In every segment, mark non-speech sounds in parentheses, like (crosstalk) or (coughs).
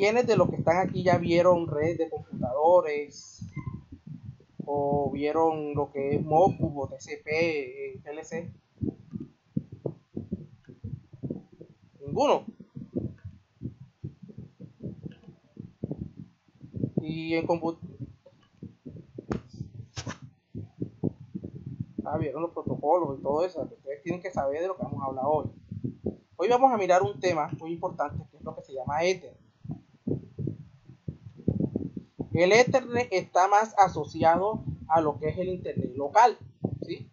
¿Quiénes de los que están aquí ya vieron redes de computadores? ¿O vieron lo que es Modbus o TCP, eh, TLC? Ninguno. Y en computador. Ah, vieron los protocolos y todo eso. Ustedes tienen que saber de lo que vamos a hablar hoy. Hoy vamos a mirar un tema muy importante que es lo que se llama Ether. El Ethernet está más asociado a lo que es el Internet local, ¿sí?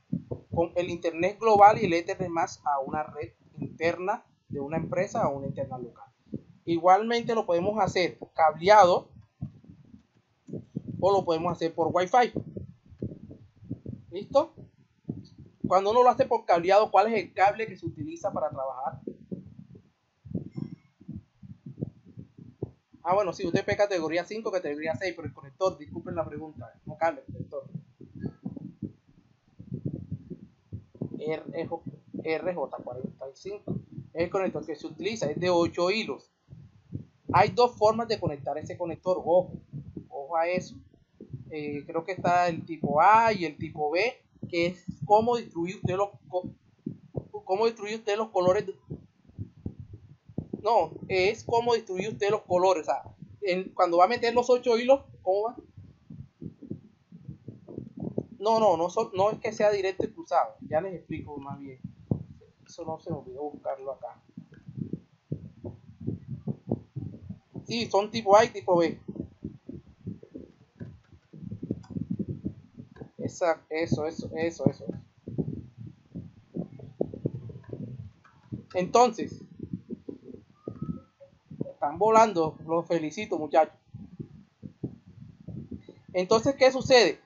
Con el Internet global y el Ethernet más a una red interna de una empresa a una interna local. Igualmente lo podemos hacer cableado o lo podemos hacer por Wi-Fi. ¿Listo? Cuando uno lo hace por cableado, ¿cuál es el cable que se utiliza para trabajar? Ah, bueno, sí, usted es categoría 5, categoría 6, pero el conector, disculpen la pregunta, no cambia el conector. RJ45 es el conector que se utiliza, es de 8 hilos. Hay dos formas de conectar ese conector, ojo, ojo a eso. Eh, creo que está el tipo A y el tipo B, que es cómo distribuir usted los cómo distribuir usted los colores no, es cómo distribuir usted los colores. O cuando va a meter los ocho hilos, ¿cómo va? No, no, no, no es que sea directo y cruzado. Ya les explico más bien. Eso no se me olvidó buscarlo acá. Sí, son tipo A y tipo B. Esa, eso, eso, eso, eso. Entonces, volando. Los felicito, muchachos. Entonces, ¿qué sucede?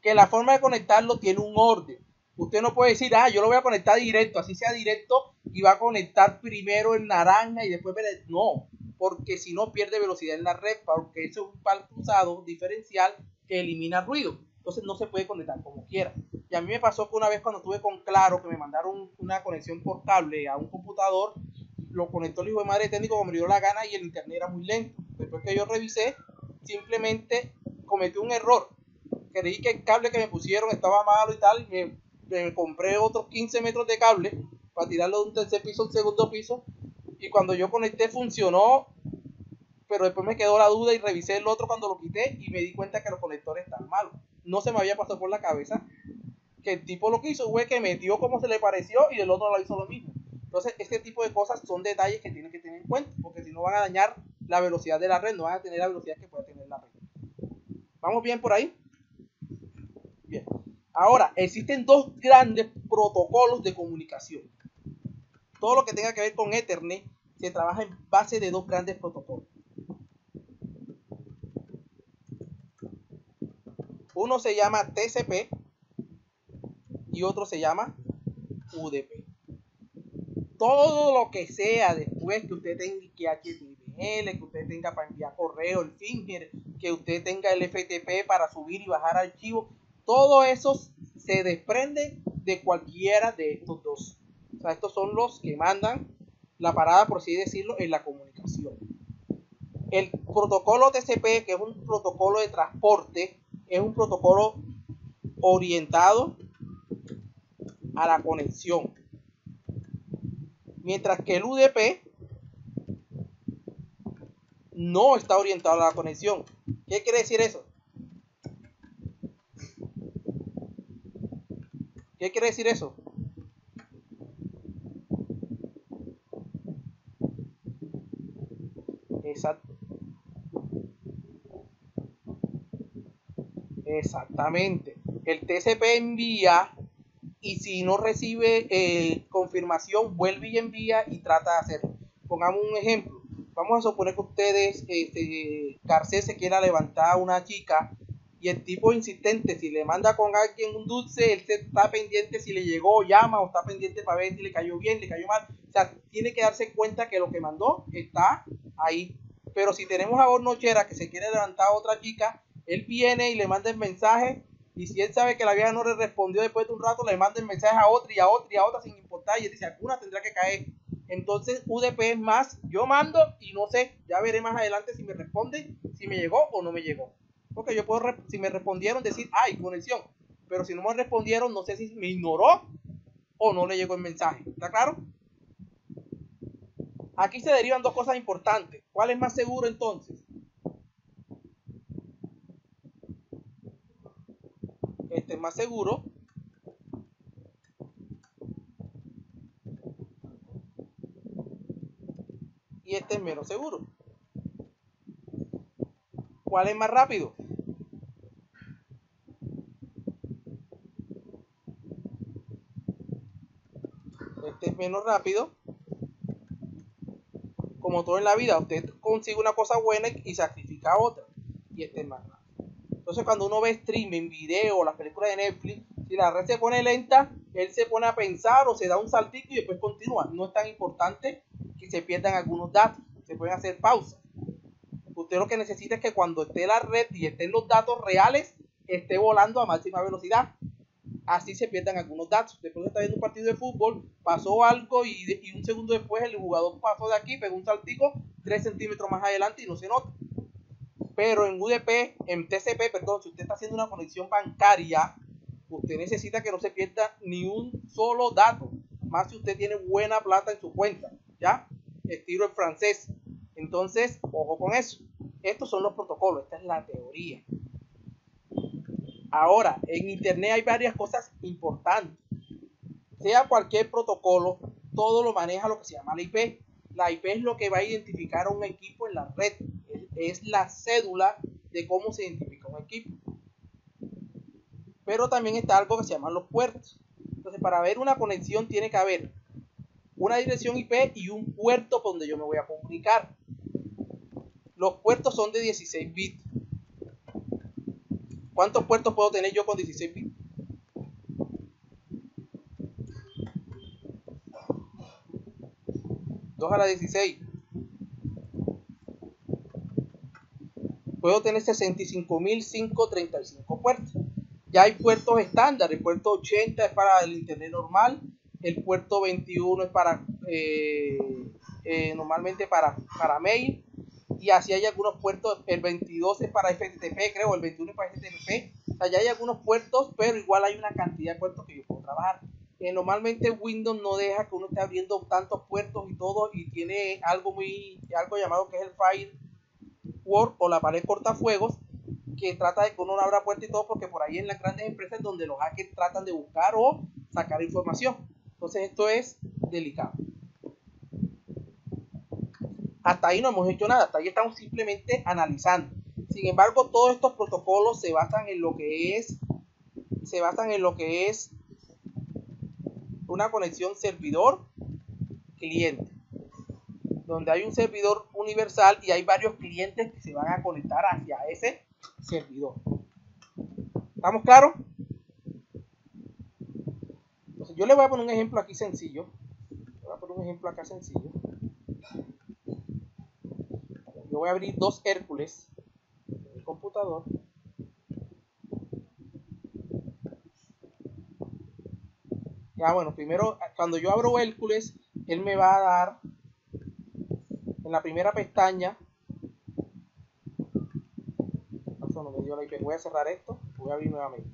Que la forma de conectarlo tiene un orden. Usted no puede decir, ah, yo lo voy a conectar directo, así sea directo, y va a conectar primero el naranja y después No, porque si no pierde velocidad en la red, porque eso es un par cruzado diferencial que elimina ruido. Entonces no se puede conectar como quiera. Y a mí me pasó que una vez cuando estuve con Claro, que me mandaron una conexión por cable a un computador, lo conectó el hijo de madre técnico como me dio la gana y el internet era muy lento. Después que yo revisé, simplemente cometí un error. Creí que el cable que me pusieron estaba malo y tal, y me, compré otros 15 metros de cable para tirarlo de un tercer piso al segundo piso. Y cuando yo conecté funcionó, pero después me quedó la duda y revisé el otro cuando lo quité y me di cuenta que los conectores están malos. No se me había pasado por la cabeza que el tipo lo que hizo fue que metió como se le pareció y del otro lo hizo lo mismo. Entonces, este tipo de cosas son detalles que tienen que tener en cuenta, porque si no van a dañar la velocidad de la red, no van a tener la velocidad que puede tener la red. ¿Vamos bien por ahí? Bien. Ahora, existen dos grandes protocolos de comunicación. Todo lo que tenga que ver con Ethernet se trabaja en base de dos grandes protocolos. Uno se llama TCP y otro se llama UDP todo lo que sea después que usted tenga que HTML, que usted tenga para enviar correo, el Finger, que usted tenga el FTP para subir y bajar archivos, todo eso se desprende de cualquiera de estos dos. O sea, estos son los que mandan la parada, por así decirlo, en la comunicación. El protocolo TCP, que es un protocolo de transporte, es un protocolo orientado a la conexión Mientras que el UDP no está orientado a la conexión. ¿Qué quiere decir eso? ¿Qué quiere decir eso? Exacto. Exactamente. El TCP envía y si no recibe eh, confirmación, vuelve y envía y trata de hacerlo. Pongamos un ejemplo. Vamos a suponer que ustedes, este, Garcés se quiera levantar a una chica y el tipo insistente, si le manda con alguien un dulce, él está pendiente si le llegó, llama o está pendiente para ver si le cayó bien, le cayó mal. O sea, tiene que darse cuenta que lo que mandó está ahí. Pero si tenemos a Bornochera que se quiere levantar a otra chica, él viene y le manda el mensaje y si él sabe que la vieja no le respondió después de un rato, le manda el mensaje a otra y a otra y a otra sin importar. Y él dice, alguna tendrá que caer. Entonces UDP es más, yo mando y no sé, ya veré más adelante si me responde, si me llegó o no me llegó. Porque yo puedo, si me respondieron, decir, hay conexión. Pero si no me respondieron, no sé si me ignoró o no le llegó el mensaje. ¿Está claro? Aquí se derivan dos cosas importantes. ¿Cuál es más seguro entonces? Este es más seguro. Y este es menos seguro. ¿Cuál es más rápido? Este es menos rápido como todo en la vida, usted consigue una cosa buena y sacrifica otra. Y este es más rápido. Entonces, cuando uno ve streaming, video, las películas de Netflix, si la red se pone lenta, él se pone a pensar o se da un saltito y después continúa. No es tan importante que se pierdan algunos datos. Se pueden hacer pausas. Usted lo que necesita es que cuando esté la red y estén los datos reales, esté volando a máxima velocidad así se pierdan algunos datos. Después de estar viendo un partido de fútbol, pasó algo y, un segundo después el jugador pasó de aquí, pegó un saltico 3 centímetros más adelante y no se nota. Pero en UDP, en TCP, perdón, si usted está haciendo una conexión bancaria, usted necesita que no se pierda ni un solo dato. Más si usted tiene buena plata en su cuenta, ¿ya? Estilo en francés. Entonces, ojo con eso. Estos son los protocolos, esta es la teoría. Ahora, en Internet hay varias cosas importantes. Sea cualquier protocolo, todo lo maneja lo que se llama la IP. La IP es lo que va a identificar a un equipo en la red. Es la cédula de cómo se identifica un equipo. Pero también está algo que se llaman los puertos. Entonces, para ver una conexión tiene que haber una dirección IP y un puerto donde yo me voy a comunicar. Los puertos son de 16 bits. ¿Cuántos puertos puedo tener yo con 16 bits? A la 16. Puedo tener 65.535 puertos. Ya hay puertos estándar. El puerto 80 es para el internet normal. El puerto 21 es para eh, eh, normalmente para, para mail y así hay algunos puertos, el 22 es para FTP, creo, el 21 es para FTP, o sea, ya hay algunos puertos, pero igual hay una cantidad de puertos que yo puedo trabajar. Eh, normalmente Windows no deja que uno esté abriendo tantos puertos y todo, y tiene algo muy, algo llamado que es el firewall o la pared cortafuegos, que trata de que uno no abra puertas y todo, porque por ahí en las grandes empresas donde los hackers tratan de buscar o sacar información. Entonces esto es delicado. Hasta ahí no hemos hecho nada, hasta ahí estamos simplemente analizando. Sin embargo, todos estos protocolos se basan en lo que es se basan en lo que es una conexión servidor cliente donde hay un servidor universal y hay varios clientes que se van a conectar hacia ese servidor. ¿Estamos claros? Entonces yo le voy a poner un ejemplo aquí sencillo. Voy a poner un ejemplo acá sencillo voy a abrir dos Hércules en mi computador. Ya bueno, primero cuando yo abro Hércules, él me va a dar en la primera pestaña. Me dio la IP. Voy a cerrar esto, voy a abrir nuevamente.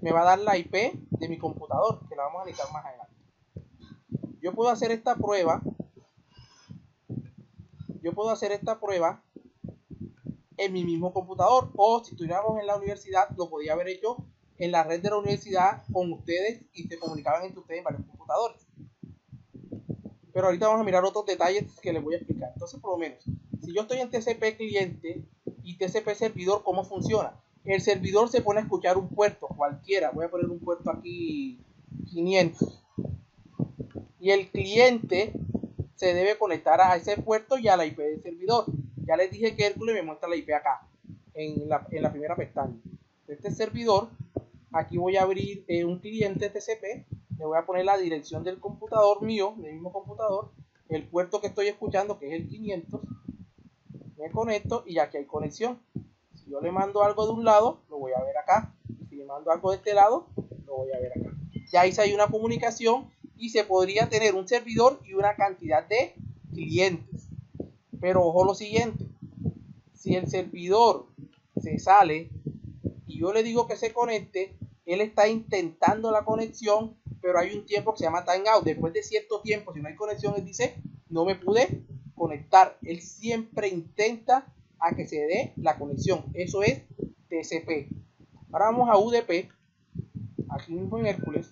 Me va a dar la IP de mi computador, que la vamos a analizar más adelante. Yo puedo hacer esta prueba yo puedo hacer esta prueba en mi mismo computador o si estuviéramos en la universidad lo podía haber hecho en la red de la universidad con ustedes y se comunicaban entre ustedes en varios computadores. Pero ahorita vamos a mirar otros detalles que les voy a explicar. Entonces, por lo menos, si yo estoy en TCP cliente y TCP servidor, ¿cómo funciona? El servidor se pone a escuchar un puerto, cualquiera. Voy a poner un puerto aquí 500. Y el cliente se debe conectar a ese puerto y a la IP del servidor. Ya les dije que Hércules me muestra la IP acá, en la, primera pestaña. Este servidor, aquí voy a abrir eh, un cliente TCP, le voy a poner la dirección del computador mío, del mismo computador, el puerto que estoy escuchando, que es el 500, me conecto y aquí hay conexión. Si yo le mando algo de un lado, lo voy a ver acá. si le mando algo de este lado, lo voy a ver acá. Ya ahí una comunicación y se podría tener un servidor y una cantidad de clientes. Pero ojo lo siguiente, si el servidor se sale y yo le digo que se conecte, él está intentando la conexión, pero hay un tiempo que se llama timeout. Después de cierto tiempo, si no hay conexión, él dice, no me pude conectar. Él siempre intenta a que se dé la conexión. Eso es TCP. Ahora vamos a UDP. Aquí mismo en Hércules.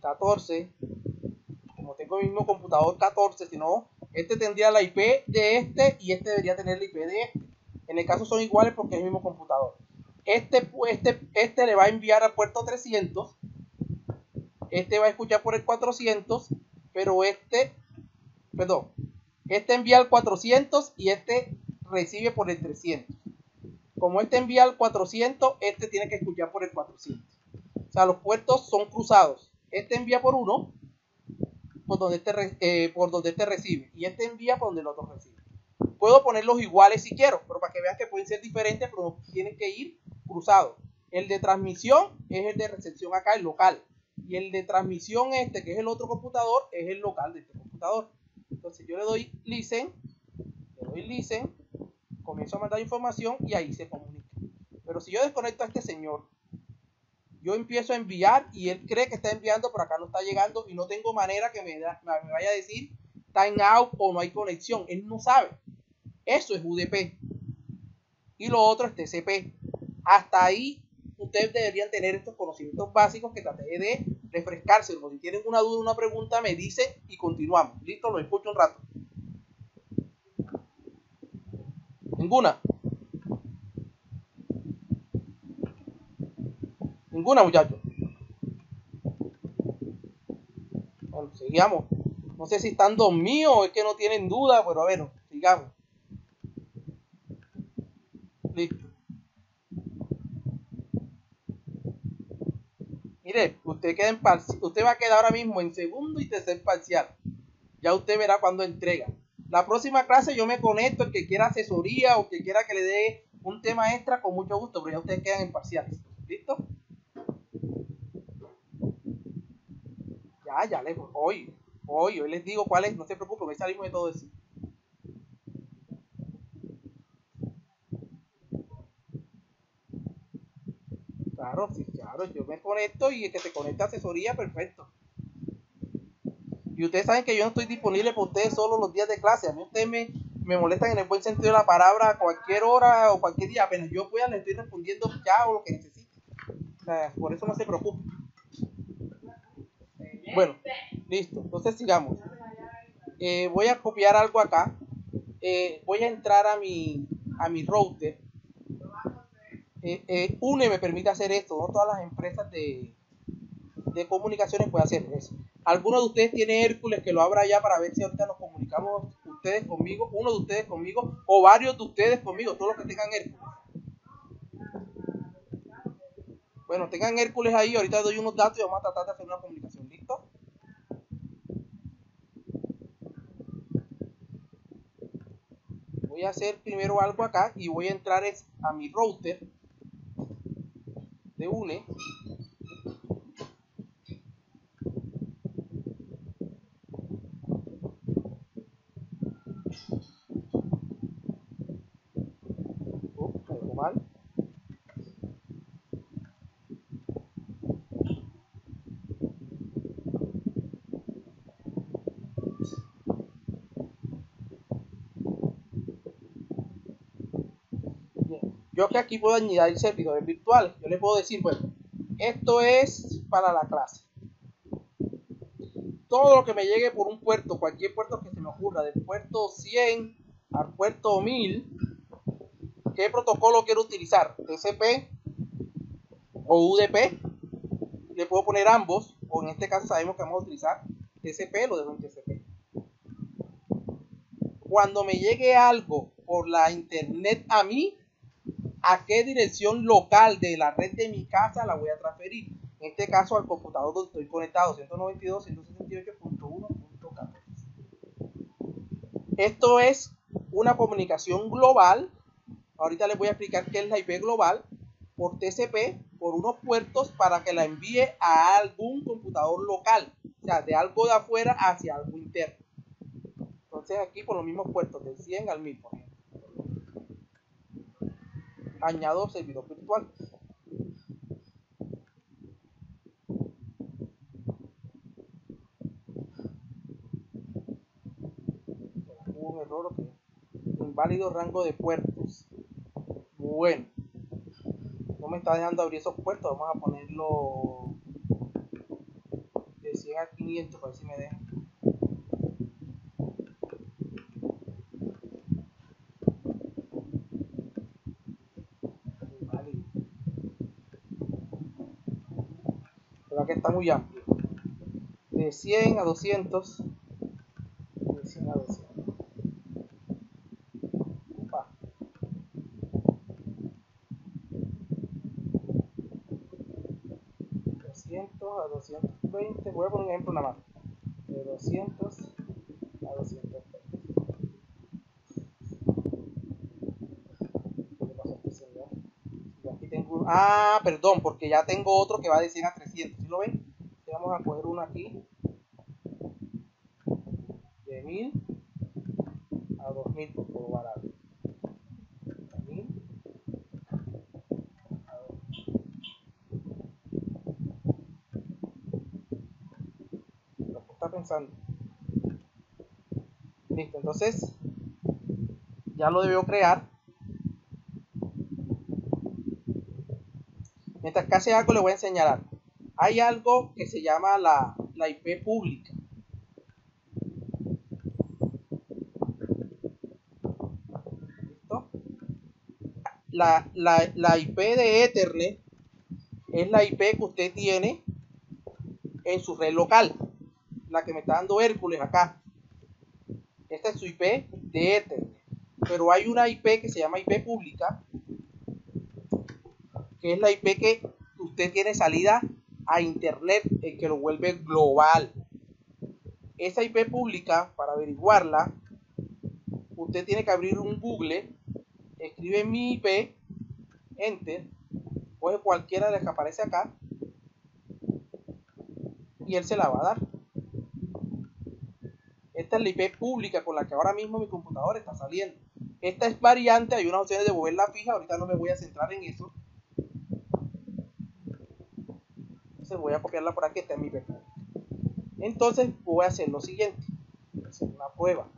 14. Como tengo el mismo computador 14, si no, este tendría la IP de este y este debería tener la IP de este. En el caso son iguales porque es el mismo computador. Este, este, este le va a enviar al puerto 300. Este va a escuchar por el 400. Pero este, perdón, este envía al 400 y este recibe por el 300. Como este envía al 400, este tiene que escuchar por el 400. O sea, los puertos son cruzados. Este envía por uno, por donde este, eh, por donde este recibe. Y este envía por donde el otro recibe. Puedo ponerlos iguales si quiero, pero para que vean que pueden ser diferentes, pero tienen que ir cruzados. El de transmisión es el de recepción acá, el local. Y el de transmisión este, que es el otro computador, es el local de este computador. Entonces yo le doy listen, le doy listen, comienzo a mandar información y ahí se comunica. Pero si yo desconecto a este señor, yo empiezo a enviar y él cree que está enviando, pero acá no está llegando y no tengo manera que me, me vaya a decir time out o no hay conexión. Él no sabe. Eso es UDP. Y lo otro es TCP. Hasta ahí ustedes deberían tener estos conocimientos básicos que traté de refrescarse. Si tienen una duda, una pregunta, me dicen y continuamos. Listo, lo escucho un rato. Ninguna. Ninguna, muchachos. Bueno, sigamos. No sé si están dormidos o es que no tienen duda, pero a ver, sigamos. Listo. Mire, usted, queda en usted va a quedar ahora mismo en segundo y tercer parcial. Ya usted verá cuando entrega. La próxima clase yo me conecto, el que quiera asesoría o que quiera que le dé un tema extra, con mucho gusto, pero ya ustedes quedan en parciales. ¿Listo? Ya, ya les hoy, hoy, hoy les digo cuál es, no se preocupen, hoy salimos de todo eso. Claro, sí, claro, yo me conecto y el que se conecta asesoría, perfecto. Y ustedes saben que yo no estoy disponible para ustedes solo los días de clase. A mí ustedes me, me molestan en el buen sentido de la palabra cualquier hora o cualquier día. Apenas yo pueda, les estoy respondiendo ya o lo que necesiten. por eso no se preocupen. Bueno, listo. Entonces sigamos. Eh, voy a copiar algo acá. Eh, voy a entrar a mi, a mi router eh, eh, UNE me permite hacer esto, no todas las empresas de, de comunicaciones pueden hacer eso. Algunos de ustedes tienen Hércules que lo abra ya para ver si ahorita nos comunicamos ustedes conmigo, uno de ustedes conmigo o varios de ustedes conmigo, todos los que tengan Hércules. Bueno, tengan Hércules ahí, ahorita doy unos datos y vamos a tratar de hacer una comunicación. ¿Listo? Voy a hacer primero algo acá y voy a entrar a mi router UNE oh, mal. Yo que aquí puedo añadir servidores virtuales. Yo le puedo decir, bueno, esto es para la clase. Todo lo que me llegue por un puerto, cualquier puerto que se me ocurra, del puerto 100 al puerto 1000, ¿qué protocolo quiero utilizar? TCP o UDP. Le puedo poner ambos, o en este caso sabemos que vamos a utilizar TCP, lo dejo en TCP. Cuando me llegue algo por la internet a mí, a qué dirección local de la red de mi casa la voy a transferir. En este caso al computador donde estoy conectado, 192.168.1.14. Esto es una comunicación global. Ahorita les voy a explicar qué es la IP global por TCP por unos puertos para que la envíe a algún computador local, o sea, de algo de afuera hacia algo interno. Entonces aquí por los mismos puertos, del 100 al 1000, por ejemplo. Añado servidor virtual. Hubo un error, ok. Inválido rango de puertos. Bueno. No me está dejando abrir esos puertos. Vamos a ponerlo de 100 a 500 para ver si me deja. Inválido. Pero que muy amplio. De 100 a 200. De 100 a 200. Upa. a 220, voy a poner un ejemplo nada más, de 200 a 220. ¿Qué le pasó a este señor? Y aquí tengo, ah, perdón, porque ya tengo otro que va de 100 a 300, ¿sí lo ven? Vamos a coger uno aquí, de 1000 a 2000 por todo barato. 1000 a 2000. lo que está pensando. Listo, entonces ya lo debió crear. Mientras que hace algo le voy a enseñar. Hay algo que se llama la, la IP pública. ¿Listo? La, la, la IP de Ethernet es la IP que usted tiene en su red local la que me está dando Hércules acá. Esta es su IP de Ethernet. Pero hay una IP que se llama IP pública, que es la IP que usted tiene salida a Internet, el que lo vuelve global. Esa IP pública, para averiguarla, usted tiene que abrir un Google, escribe mi IP, Enter, coge cualquiera de las que aparece acá, y él se la va a dar. Esta es la IP pública con la que ahora mismo mi computador está saliendo. Esta es variante, hay unas opciones de moverla fija, ahorita no me voy a centrar en eso. Entonces voy a copiarla por aquí, esta es mi pública. Entonces voy a hacer lo siguiente, voy a hacer una prueba.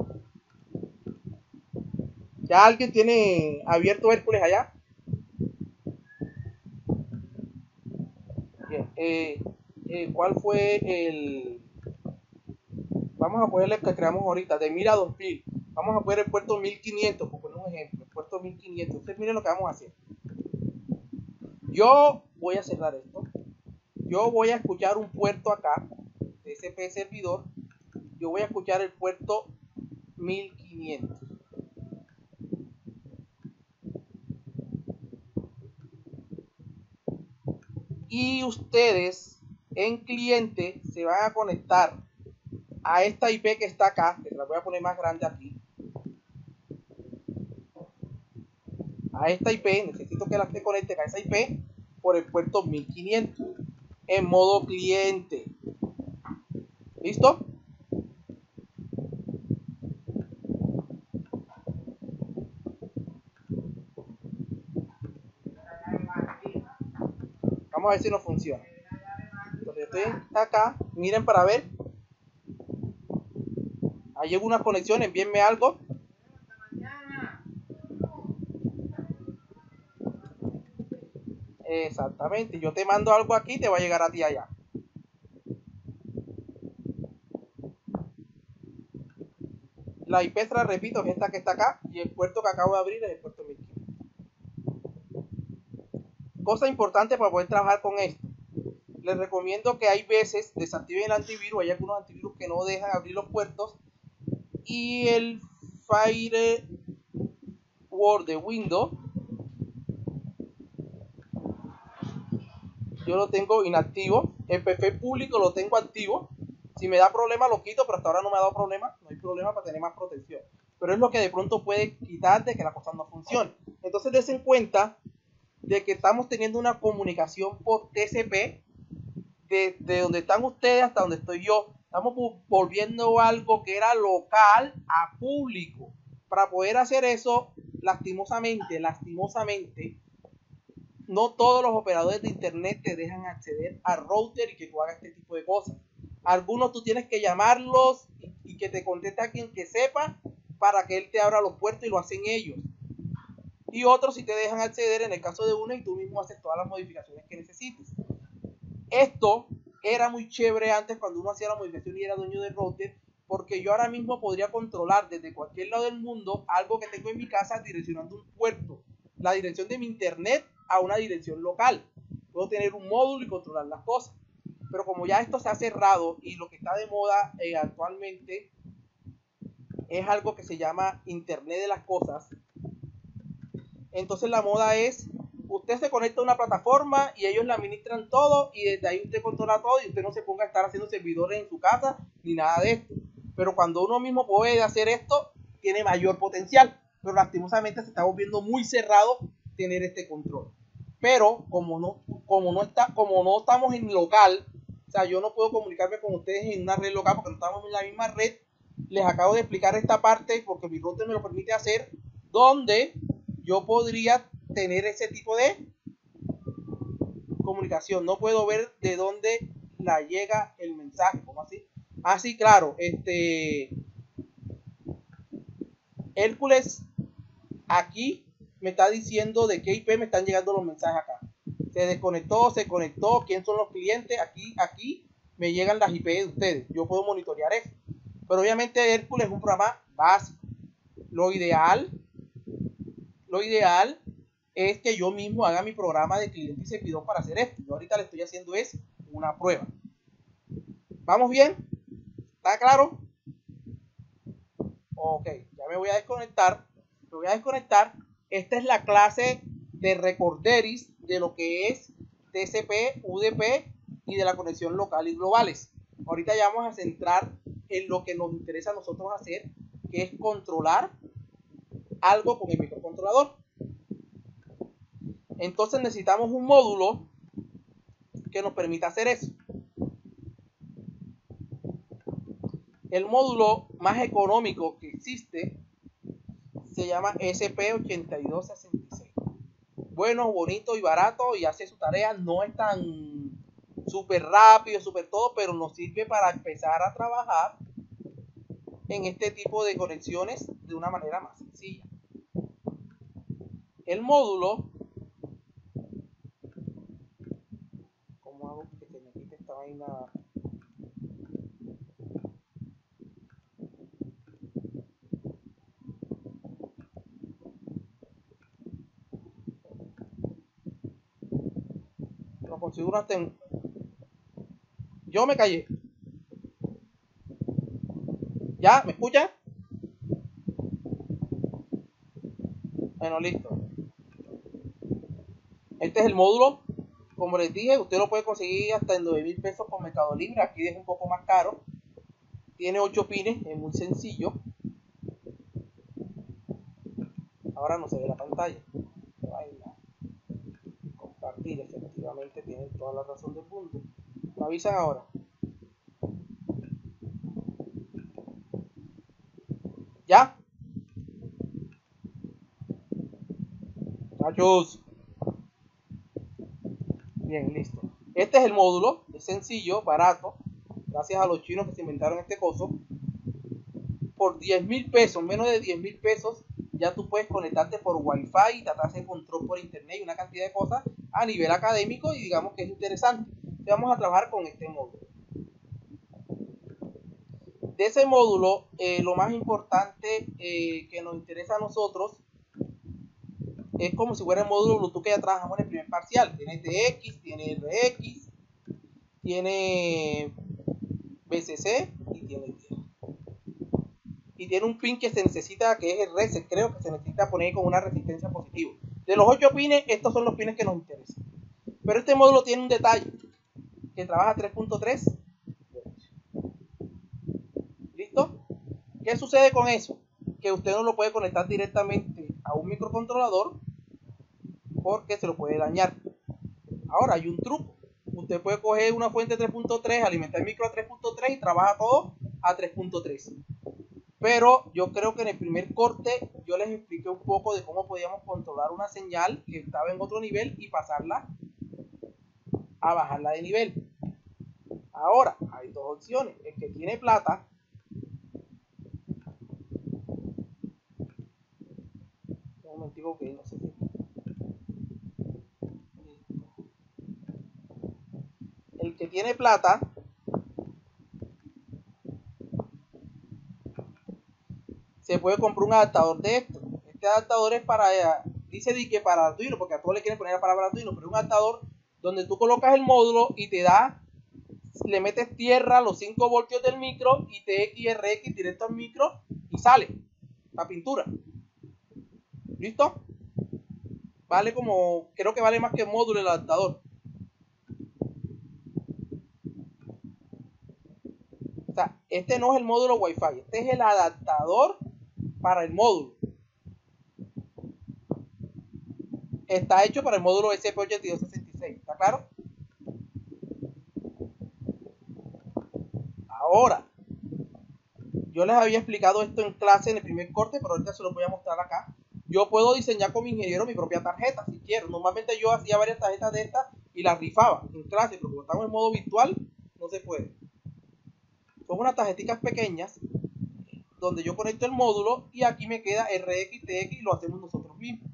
¿Ya alguien tiene abierto Hércules allá? Bien, eh, eh, ¿cuál fue el, vamos a ponerle el que creamos ahorita, de 1000 a 2000. Vamos a poner el puerto 1500, por poner un ejemplo, el puerto 1500. Ustedes miren lo que vamos a hacer. Yo voy a cerrar esto. Yo voy a escuchar un puerto acá, SP servidor. Yo voy a escuchar el puerto 1500. Y ustedes en cliente se van a conectar a esta IP que está acá, que la voy a poner más grande aquí. A esta IP, necesito que la se conecte a esa IP por el puerto 1500 en modo cliente. ¿Listo? Vamos a ver si nos funciona. Estoy acá, miren para ver Ahí llegó una conexión, envíenme algo. Exactamente, yo te mando algo aquí, te va a llegar a ti allá. La IP, la repito, es esta que está acá y el puerto que acabo de abrir es el puerto 1500. Cosa importante para poder trabajar con esto. Les recomiendo que hay veces desactiven el antivirus, hay algunos antivirus que no dejan abrir los puertos y el Firewall de Windows yo lo tengo inactivo el PC público lo tengo activo si me da problema lo quito pero hasta ahora no me ha dado problema no hay problema para tener más protección pero es lo que de pronto puede quitarte que la cosa no funcione entonces des en cuenta de que estamos teniendo una comunicación por TCP de, de donde están ustedes hasta donde estoy yo. Estamos volviendo algo que era local a público. Para poder hacer eso, lastimosamente, lastimosamente, no todos los operadores de internet te dejan acceder al router y que tú hagas este tipo de cosas. Algunos tú tienes que llamarlos y, que te conteste a quien que sepa para que él te abra los puertos y lo hacen ellos. Y otros si te dejan acceder en el caso de uno y tú mismo haces todas las modificaciones que necesites. Esto era muy chévere antes cuando uno hacía la modificación y era dueño del router, porque yo ahora mismo podría controlar desde cualquier lado del mundo algo que tengo en mi casa direccionando un puerto, la dirección de mi internet a una dirección local. Puedo tener un módulo y controlar las cosas. Pero como ya esto se ha cerrado y lo que está de moda eh, actualmente es algo que se llama Internet de las Cosas, entonces la moda es usted se conecta a una plataforma y ellos la administran todo y desde ahí usted controla todo y usted no se ponga a estar haciendo servidores en su casa ni nada de esto. Pero cuando uno mismo puede hacer esto, tiene mayor potencial. Pero lastimosamente se está volviendo muy cerrado tener este control. Pero como no, como no está, como no estamos en local, o sea, yo no puedo comunicarme con ustedes en una red local porque no estamos en la misma red. Les acabo de explicar esta parte porque mi router me lo permite hacer, donde yo podría tener ese tipo de comunicación. No puedo ver de dónde la llega el mensaje, como así? Así, ah, claro, este Hércules aquí me está diciendo de qué IP me están llegando los mensajes acá. Se desconectó, se conectó, quién son los clientes, aquí, aquí me llegan las IP de ustedes. Yo puedo monitorear eso. Pero obviamente Hércules es un programa básico. Lo ideal, lo ideal es que yo mismo haga mi programa de cliente y servidor para hacer esto. Yo ahorita le estoy haciendo es una prueba. ¿Vamos bien? ¿Está claro? Ok, ya me voy a desconectar. Me voy a desconectar. Esta es la clase de recorderis de lo que es TCP, UDP y de la conexión local y globales. Ahorita ya vamos a centrar en lo que nos interesa a nosotros hacer, que es controlar algo con el microcontrolador. Entonces necesitamos un módulo que nos permita hacer eso. El módulo más económico que existe se llama SP8266. Bueno, bonito y barato y hace su tarea. No es tan súper rápido, súper todo, pero nos sirve para empezar a trabajar en este tipo de conexiones de una manera más sencilla. El módulo Lo consigo Yo me callé. ¿Ya? ¿Me escucha? Bueno, listo. Este es el módulo como les dije, usted lo puede conseguir hasta en 9 mil pesos con Mercado Libre. Aquí es un poco más caro. Tiene 8 pines, es muy sencillo. Ahora no se ve la pantalla. Compartir, efectivamente, tiene toda la razón del punto. Me avisan ahora. ¿Ya? Muchachos. Bien, listo. Este es el módulo, es sencillo, barato, gracias a los chinos que se inventaron este coso. Por 10 mil pesos, menos de 10 mil pesos, ya tú puedes conectarte por Wi-Fi y tratar de control por internet y una cantidad de cosas a nivel académico y digamos que es interesante. vamos a trabajar con este módulo. De ese módulo, eh, lo más importante eh, que nos interesa a nosotros es como si fuera el módulo Bluetooth que ya trabajamos en el primer parcial. Tiene TX, tiene RX, tiene BCC y tiene Y tiene un pin que se necesita, que es el reset, creo que se necesita poner con una resistencia positiva. De los 8 pines, estos son los pines que nos interesan. Pero este módulo tiene un detalle, que trabaja 3.3. ¿Listo? ¿Qué sucede con eso? Que usted no lo puede conectar directamente a un microcontrolador porque se lo puede dañar. Ahora hay un truco. Usted puede coger una fuente 3.3, alimentar el micro a 3.3 y trabaja todo a 3.3. Pero yo creo que en el primer corte yo les expliqué un poco de cómo podíamos controlar una señal que estaba en otro nivel y pasarla a bajarla de nivel. Ahora, hay dos opciones. El que tiene plata que no sé el que tiene plata se puede comprar un adaptador de esto. Este adaptador es para, dice que para Arduino, porque a todos le quieren poner la palabra Arduino, pero es un adaptador donde tú colocas el módulo y te da, le metes tierra los 5 voltios del micro y TX y RX directo al micro y sale la pintura. ¿Listo? Vale como, creo que vale más que el módulo el adaptador. O sea, este no es el módulo Wi-Fi, este es el adaptador para el módulo. Está hecho para el módulo SP8266, ¿está claro? Ahora, yo les había explicado esto en clase en el primer corte, pero ahorita se lo voy a mostrar acá. Yo puedo diseñar como ingeniero mi propia tarjeta, si quiero. Normalmente yo hacía varias tarjetas de estas y las rifaba en clase, pero como estamos en modo virtual, no se puede. Son unas tarjeticas pequeñas donde yo conecto el módulo y aquí me queda RX, TX y lo hacemos nosotros mismos.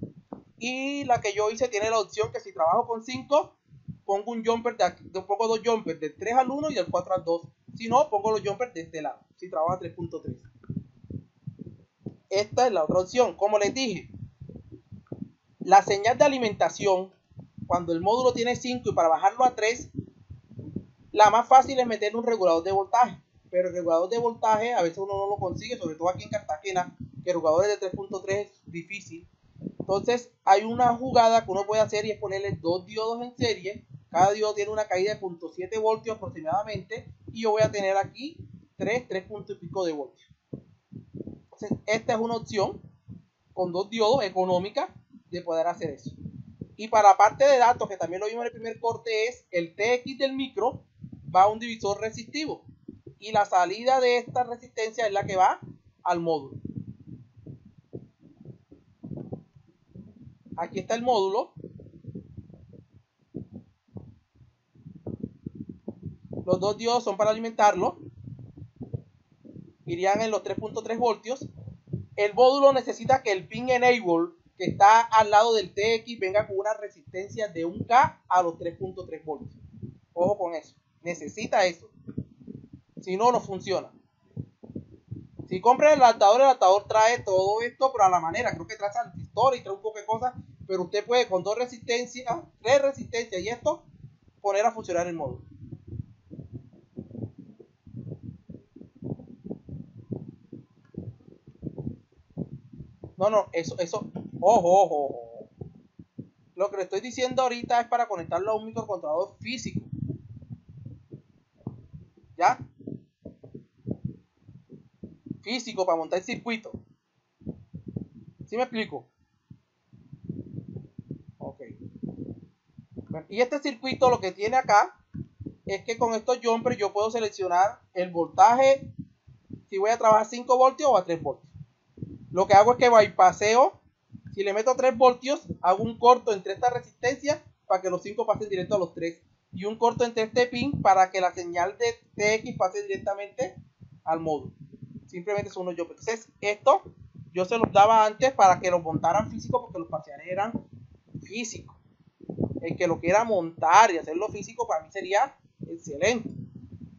Y la que yo hice tiene la opción que si trabajo con 5, pongo un jumper de aquí, pongo dos jumpers del 3 al 1 y del 4 al 2. Si no, pongo los jumpers de este lado, si trabajo a 3.3. Esta es la otra opción. Como les dije, la señal de alimentación, cuando el módulo tiene 5 y para bajarlo a 3, la más fácil es meter un regulador de voltaje pero el regulador de voltaje a veces uno no lo consigue, sobre todo aquí en Cartagena, que reguladores de 3.3 es difícil. Entonces hay una jugada que uno puede hacer y es ponerle dos diodos en serie. Cada diodo tiene una caída de 0.7 voltios aproximadamente y yo voy a tener aquí 3, 3 puntos y pico de voltios. Entonces esta es una opción con dos diodos económica de poder hacer eso. Y para la parte de datos, que también lo vimos en el primer corte, es el TX del micro va a un divisor resistivo y la salida de esta resistencia es la que va al módulo. Aquí está el módulo. Los dos diodos son para alimentarlo. Irían en los 3.3 voltios. El módulo necesita que el pin enable que está al lado del TX venga con una resistencia de 1K a los 3.3 voltios. Ojo con eso. Necesita eso. Si no, no funciona. Si compras el adaptador, el adaptador trae todo esto, pero a la manera. Creo que trae transistor y trae un poco de cosas. Pero usted puede con dos resistencias, tres resistencias y esto, poner a funcionar el módulo. No, no, eso, eso, ojo, ojo, ojo. Lo que le estoy diciendo ahorita es para conectarlo a un microcontrolador físico. ¿Ya? Físico para montar el circuito. ¿Sí me explico? Ok. y este circuito lo que tiene acá es que con estos jumpers yo puedo seleccionar el voltaje si voy a trabajar 5 voltios o a 3 voltios. Lo que hago es que bypasseo. Si le meto 3 voltios, hago un corto entre esta resistencia para que los 5 pasen directo a los 3. Y un corto entre este pin para que la señal de TX pase directamente al módulo simplemente son unos yo. Entonces, esto yo se los daba antes para que los montaran físico porque los parciales eran físicos. El que lo quiera montar y hacerlo físico para mí sería excelente.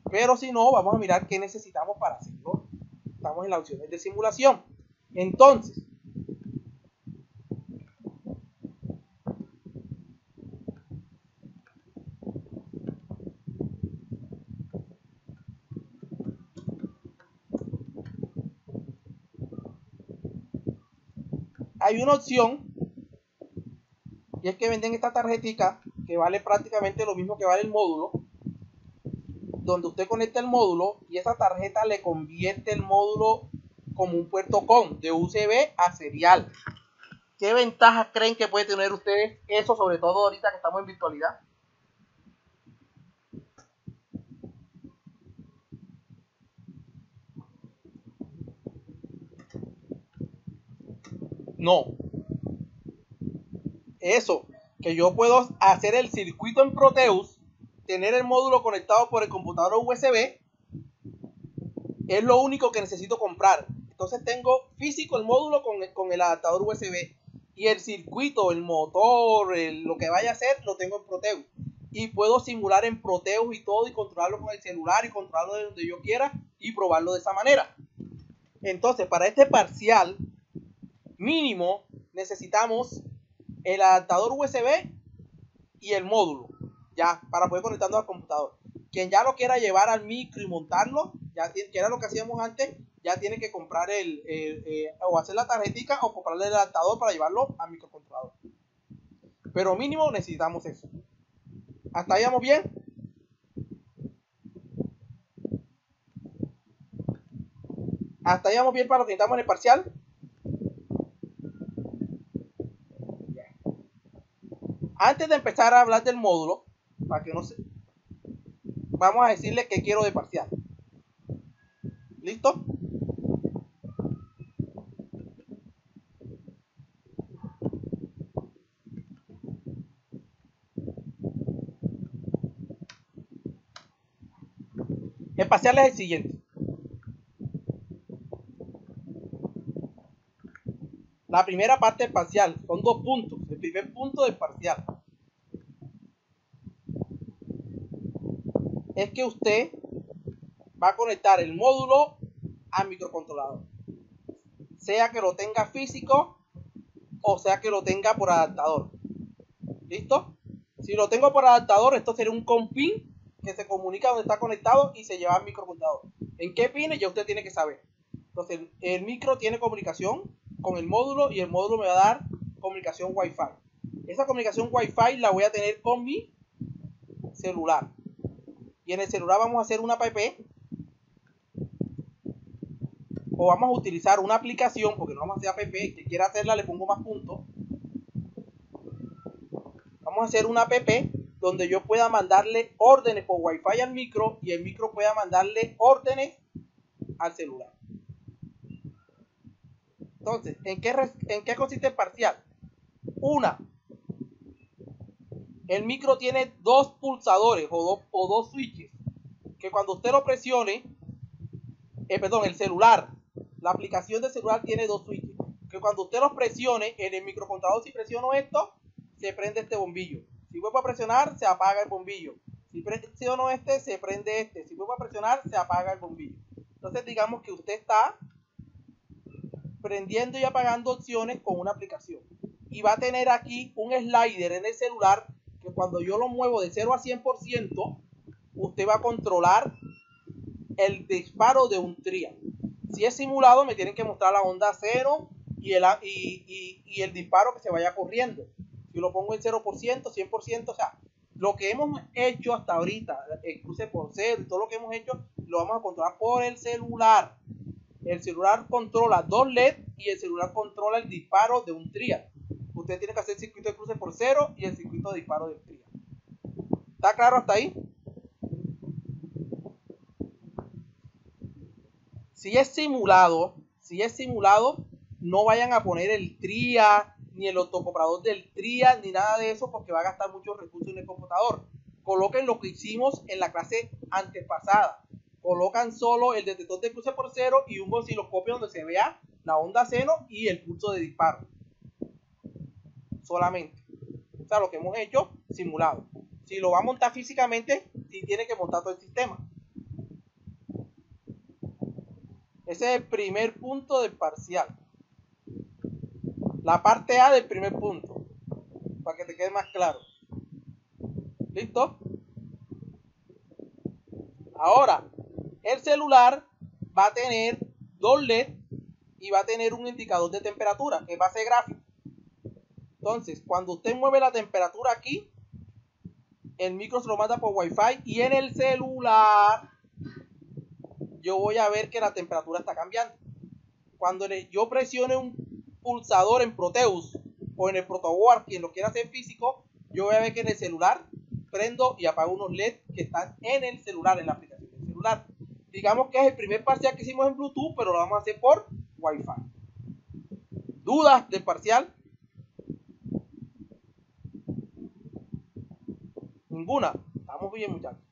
Pero si no, vamos a mirar qué necesitamos para hacerlo. Estamos en las opciones de simulación. Entonces, hay una opción y es que venden esta tarjetita que vale prácticamente lo mismo que vale el módulo donde usted conecta el módulo y esa tarjeta le convierte el módulo como un puerto COM de USB a serial ¿Qué ventajas creen que puede tener ustedes eso, sobre todo ahorita que estamos en virtualidad? No. Eso, que yo puedo hacer el circuito en Proteus, tener el módulo conectado por el computador USB, es lo único que necesito comprar. Entonces tengo físico el módulo con el, con el adaptador USB y el circuito, el motor, lo que vaya a hacer, lo tengo en Proteus. Y puedo simular en Proteus y todo y controlarlo con el celular y controlarlo de donde yo quiera y probarlo de esa manera. Entonces, para este parcial, mínimo necesitamos el adaptador USB y el módulo, ya, para poder conectarlo al computador. Quien ya lo quiera llevar al micro y montarlo, ya que era lo que hacíamos antes, ya tiene que comprar el, o hacer la tarjetita o comprarle el adaptador para llevarlo al microcontrolador. Pero mínimo necesitamos eso. ¿Hasta ahí vamos bien? ¿Hasta ahí vamos bien para lo que necesitamos en el parcial? Antes de empezar a hablar del módulo, para que no se... Vamos a decirle que quiero de parcial. ¿Listo? El parcial es el siguiente. La primera parte del parcial son dos puntos. El primer punto del parcial es que usted va a conectar el módulo al microcontrolador. Sea que lo tenga físico o sea que lo tenga por adaptador. ¿Listo? Si lo tengo por adaptador, esto sería un compin que se comunica donde está conectado y se lleva al microcontrolador. ¿En qué pines? Ya usted tiene que saber. Entonces, el micro tiene comunicación con el módulo y el módulo me va a dar comunicación Wi-Fi. Esa comunicación Wi-Fi la voy a tener con mi celular y en el celular vamos a hacer una app o vamos a utilizar una aplicación porque no vamos a hacer app que quiera hacerla le pongo más puntos vamos a hacer una app donde yo pueda mandarle órdenes por wifi al micro y el micro pueda mandarle órdenes al celular entonces ¿en qué, en qué consiste el parcial? una el micro tiene dos pulsadores o dos, o dos switches que cuando usted lo presione, eh, perdón, el celular, la aplicación de celular tiene dos switches que cuando usted los presione en el microcontrolador, si presiono esto, se prende este bombillo. Si vuelvo a presionar, se apaga el bombillo. Si presiono este, se prende este. Si vuelvo a presionar, se apaga el bombillo. Entonces digamos que usted está prendiendo y apagando opciones con una aplicación. Y va a tener aquí un slider en el celular cuando yo lo muevo de 0 a 100%, usted va a controlar el disparo de un tria. Si es simulado, me tienen que mostrar la onda 0 y el, y, y, el disparo que se vaya corriendo. Si lo pongo en 0%, 100%, o sea, lo que hemos hecho hasta ahorita, el cruce por cero y todo lo que hemos hecho, lo vamos a controlar por el celular. El celular controla dos LED y el celular controla el disparo de un tria usted tiene que hacer el circuito de cruce por cero y el circuito de disparo de tria. ¿Está claro hasta ahí? Si es simulado, si es simulado, no vayan a poner el tria, ni el autocomprador del tria, ni nada de eso, porque va a gastar muchos recursos en el computador. Coloquen lo que hicimos en la clase antepasada. Colocan solo el detector de cruce por cero y un osciloscopio donde se vea la onda seno y el pulso de disparo solamente. O sea, lo que hemos hecho simulado. Si lo va a montar físicamente, sí tiene que montar todo el sistema. Ese es el primer punto del parcial. La parte A del primer punto. Para que te quede más claro. ¿Listo? Ahora, el celular va a tener dos LED y va a tener un indicador de temperatura que va a ser gráfico. Entonces, cuando usted mueve la temperatura aquí, el micro se lo manda por Wi-Fi y en el celular yo voy a ver que la temperatura está cambiando. Cuando yo presione un pulsador en Proteus o en el protoboard, quien lo quiera hacer físico, yo voy a ver que en el celular prendo y apago unos LED que están en el celular, en la aplicación del celular. Digamos que es el primer parcial que hicimos en Bluetooth, pero lo vamos a hacer por Wi-Fi. ¿Dudas del parcial? Ninguna. Estamos bien, muchachos.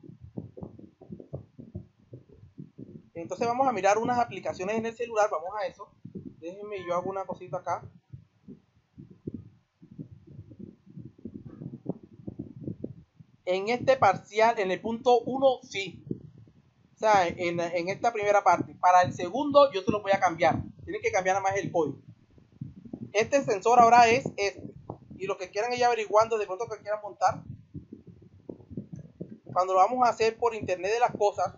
Entonces vamos a mirar unas aplicaciones en el celular. Vamos a eso. Déjenme, yo hago una cosita acá. En este parcial, en el punto 1, sí. O sea, en, en, esta primera parte. Para el segundo, yo se lo voy a cambiar. Tienen que cambiar nada más el código. Este sensor ahora es este. Y lo que quieran ir averiguando, de pronto que quieran montar. Cuando lo vamos a hacer por internet de las cosas,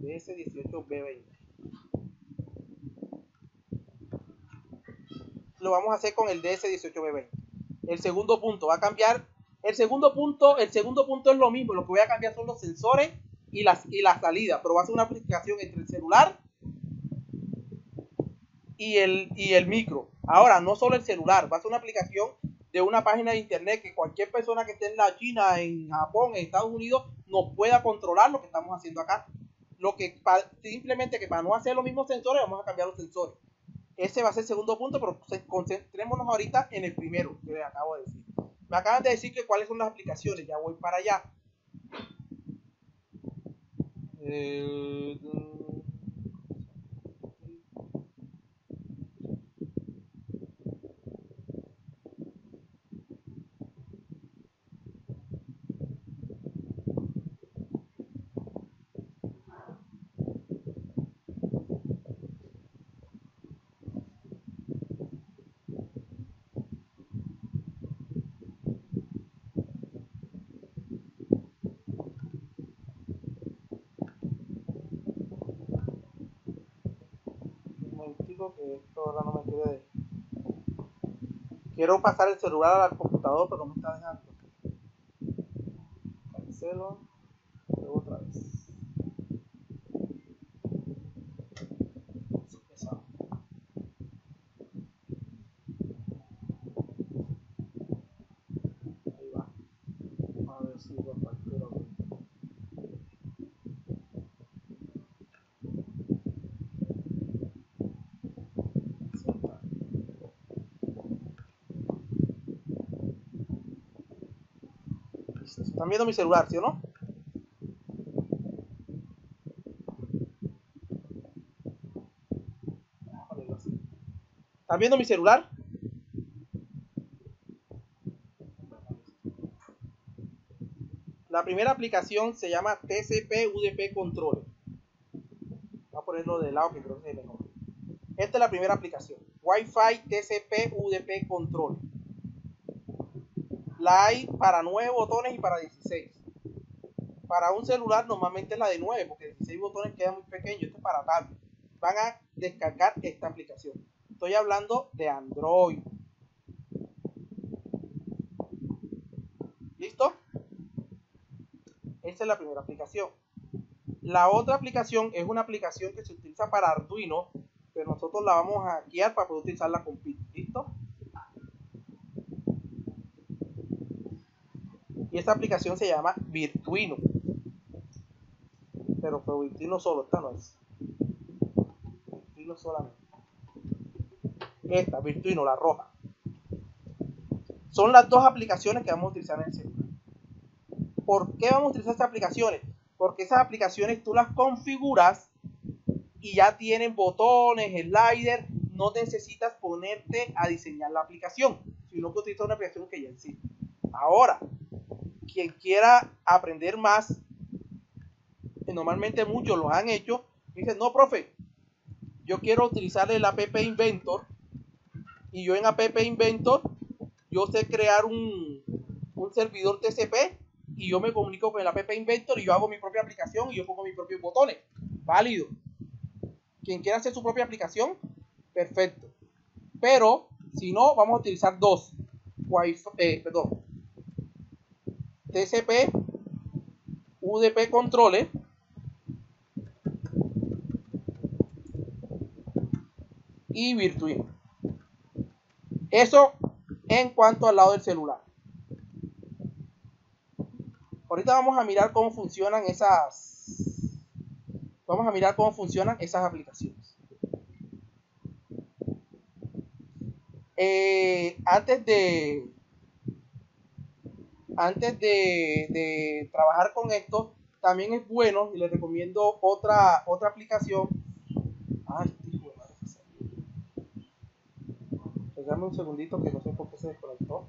DS18B20. Lo vamos a hacer con el DS18B20. El segundo punto va a cambiar. El segundo punto, el segundo punto es lo mismo. Lo que voy a cambiar son los sensores y las y la salida, pero va a ser una aplicación entre el celular y el, y el micro. Ahora, no solo el celular, va a ser una aplicación de una página de internet que cualquier persona que esté en la China, en Japón, en Estados Unidos, nos pueda controlar lo que estamos haciendo acá. Lo que simplemente que para no hacer los mismos sensores, vamos a cambiar los sensores. Ese va a ser el segundo punto, pero concentrémonos ahorita en el primero que les acabo de decir. Me acaban de decir que cuáles son las aplicaciones, ya voy para allá. Eh, que esto ahora no me quiere Quiero pasar el celular al computador, pero me está dejando. Cancelo. Luego otra vez. Ahí va. A ver si lo facturo. Están viendo mi celular, ¿sí o no? ¿Están viendo mi celular? La primera aplicación se llama TCP UDP Control. Voy a ponerlo de lado que creo que es mejor. Esta es la primera aplicación. Wi-Fi TCP UDP Control. La hay para 9 botones y para 16. Para un celular normalmente es la de 9 porque 16 botones queda muy pequeño. Esto es para tablet. Van a descargar esta aplicación. Estoy hablando de Android. ¿Listo? Esa es la primera aplicación. La otra aplicación es una aplicación que se utiliza para Arduino, pero nosotros la vamos a guiar para poder utilizarla con PIT. ¿Listo? Y esta aplicación se llama Virtuino. Pero fue Virtuino solo, esta no es. Virtuino solamente. Esta, Virtuino, la roja. Son las dos aplicaciones que vamos a utilizar en el celular. ¿Por qué vamos a utilizar estas aplicaciones? Porque esas aplicaciones tú las configuras y ya tienen botones, slider, no necesitas ponerte a diseñar la aplicación, sino que utilizas una aplicación que ya existe. Ahora, quien quiera aprender más, normalmente muchos lo han hecho, dicen, no, profe, yo quiero utilizar el app Inventor y yo en app Inventor, yo sé crear un, servidor TCP y yo me comunico con el app Inventor y yo hago mi propia aplicación y yo pongo mis propios botones. Válido. Quien quiera hacer su propia aplicación, perfecto. Pero, si no, vamos a utilizar dos. Wi-Fi, eh, perdón. TCP, UDP controles. y Virtuin. Eso en cuanto al lado del celular. Ahorita vamos a mirar cómo funcionan esas. Vamos a mirar cómo funcionan esas aplicaciones. Eh, antes de antes de, trabajar con esto, también es bueno y les recomiendo otra otra aplicación. Ay, hijo de madre. un segundito que no sé por qué se desconectó.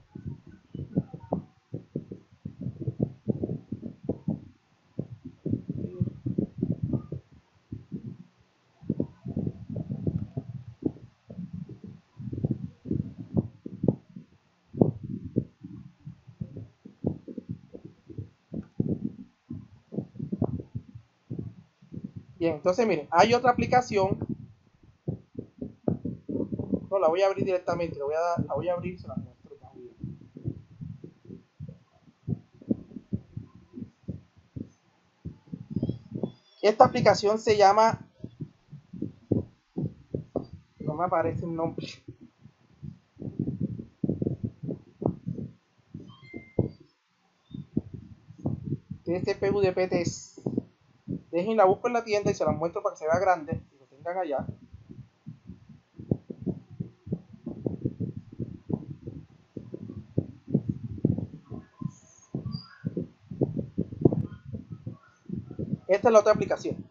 Entonces miren, hay otra aplicación. No, la voy a abrir directamente, la voy a, abrir, se la muestro también. Esta aplicación se llama... No me aparece el nombre. TCP UDP Dejen la busco en la tienda y se las muestro para que se vea grande y lo tengan allá. Esta es la otra aplicación.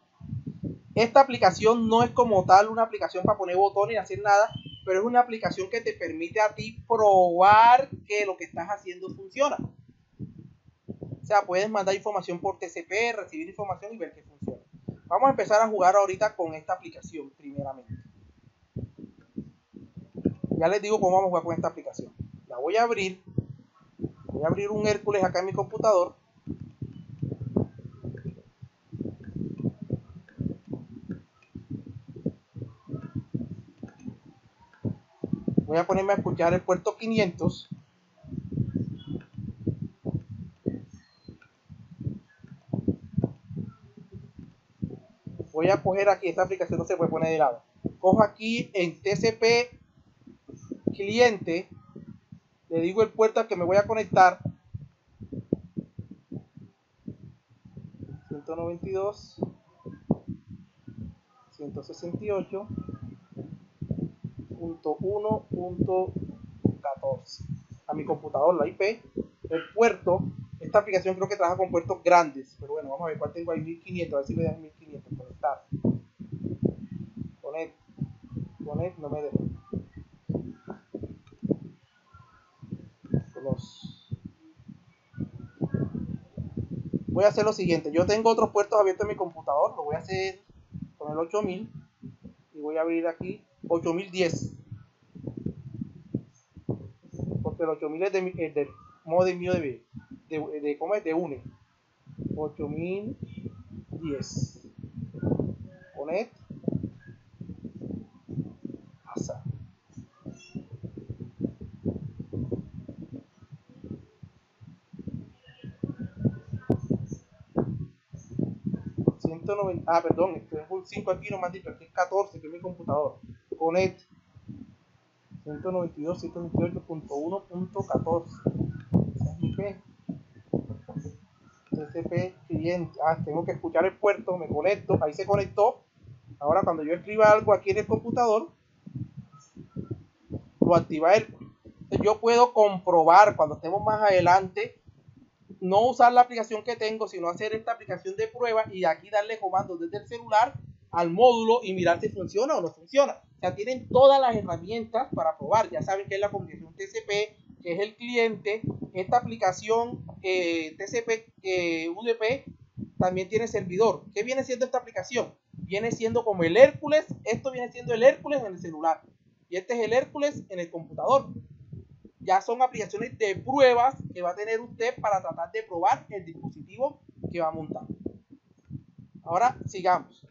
Esta aplicación no es como tal una aplicación para poner botones y hacer nada, pero es una aplicación que te permite a ti probar que lo que estás haciendo funciona. O sea, puedes mandar información por TCP, recibir información y ver que funciona. Vamos a empezar a jugar ahorita con esta aplicación, primeramente. Ya les digo cómo vamos a jugar con esta aplicación. La voy a abrir. Voy a abrir un Hércules acá en mi computador. Voy a ponerme a escuchar el puerto 500. Voy a coger aquí, esta aplicación no se puede poner de lado. Cojo aquí en TCP cliente, le digo el puerto al que me voy a conectar. 192 168.1.14 a mi computador la IP el puerto esta aplicación creo que trabaja con puertos grandes pero bueno vamos a ver cuál tengo ahí 1500 a ver si me dan 1500 conectar connect connect no me deja voy a hacer lo siguiente yo tengo otros puertos abiertos en mi computador lo voy a hacer con el 8000 y voy a abrir aquí 8010 porque el 8000 es, de, del modem mío de, de, de, ¿cómo es? de UNE. 8010 connect pasa 190 ah perdón tengo un 5 aquí no dicho aquí es 14 que es mi computador connect 192 128.1.14 TCP cliente. Ah, tengo que escuchar el puerto, me conecto, ahí se conectó. Ahora cuando yo escriba algo aquí en el computador, lo activa él. Yo puedo comprobar cuando estemos más adelante, no usar la aplicación que tengo, sino hacer esta aplicación de prueba y aquí darle comandos desde el celular al módulo y mirar si funciona o no funciona. O sea, tienen todas las herramientas para probar. Ya saben que es la comunicación TCP, que es el cliente. Esta aplicación eh, TCP eh, UDP también tiene servidor. ¿Qué viene siendo esta aplicación? Viene siendo como el Hércules. Esto viene siendo el Hércules en el celular. Y este es el Hércules en el computador. Ya son aplicaciones de pruebas que va a tener usted para tratar de probar el dispositivo que va a montar. Ahora sigamos.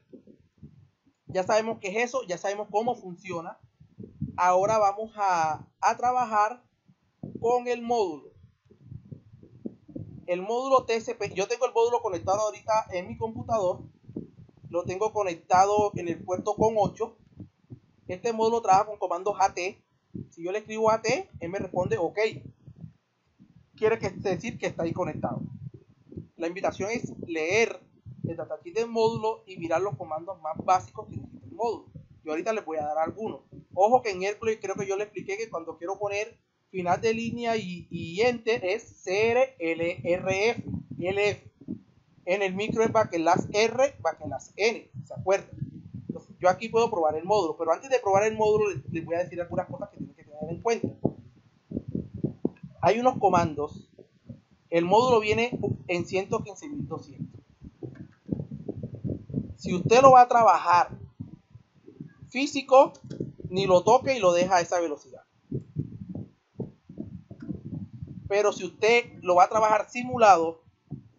Ya sabemos qué es eso, ya sabemos cómo funciona. Ahora vamos a, a trabajar con el módulo. El módulo TCP, yo tengo el módulo conectado ahorita en mi computador. Lo tengo conectado en el puerto con 8. Este módulo trabaja con comandos AT. Si yo le escribo AT, él me responde OK. Quiere decir que está ahí conectado. La invitación es leer el datasheet del módulo y mirar los comandos más básicos que necesita el módulo. Yo ahorita les voy a dar algunos. Ojo que en Hércules creo que yo le expliqué que cuando quiero poner final de línea y, y enter es CRLRF, LF. En el micro es las R, las N, ¿se acuerdan? Yo aquí puedo probar el módulo, pero antes de probar el módulo les, voy a decir algunas cosas que en cuenta. Hay unos comandos. El módulo viene en 115.200. Si usted lo va a trabajar físico, ni lo toque y lo deja a esa velocidad. Pero si usted lo va a trabajar simulado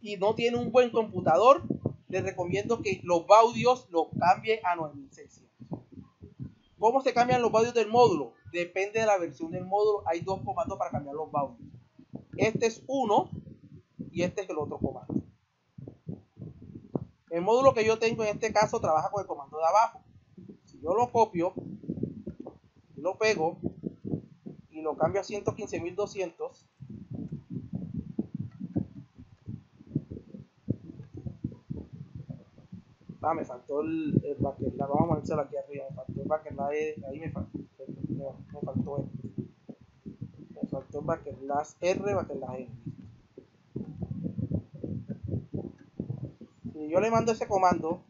y no tiene un buen computador, le recomiendo que los baudios los cambie a 9600. ¿Cómo se cambian los baudios del módulo? Depende de la versión del módulo. Hay dos comandos para cambiar los baudios. Este es uno y este es el otro comando. El módulo que yo tengo en este caso trabaja con el comando de abajo. Si yo lo copio, lo pego y lo cambio a 115.200, Ah, me faltó el, el Vamos a ponérselo aquí arriba. Me faltó el backslash. Ahí me faltó. No, me faltó el. Me faltó backslash R, backslash N. Si yo le mando ese comando,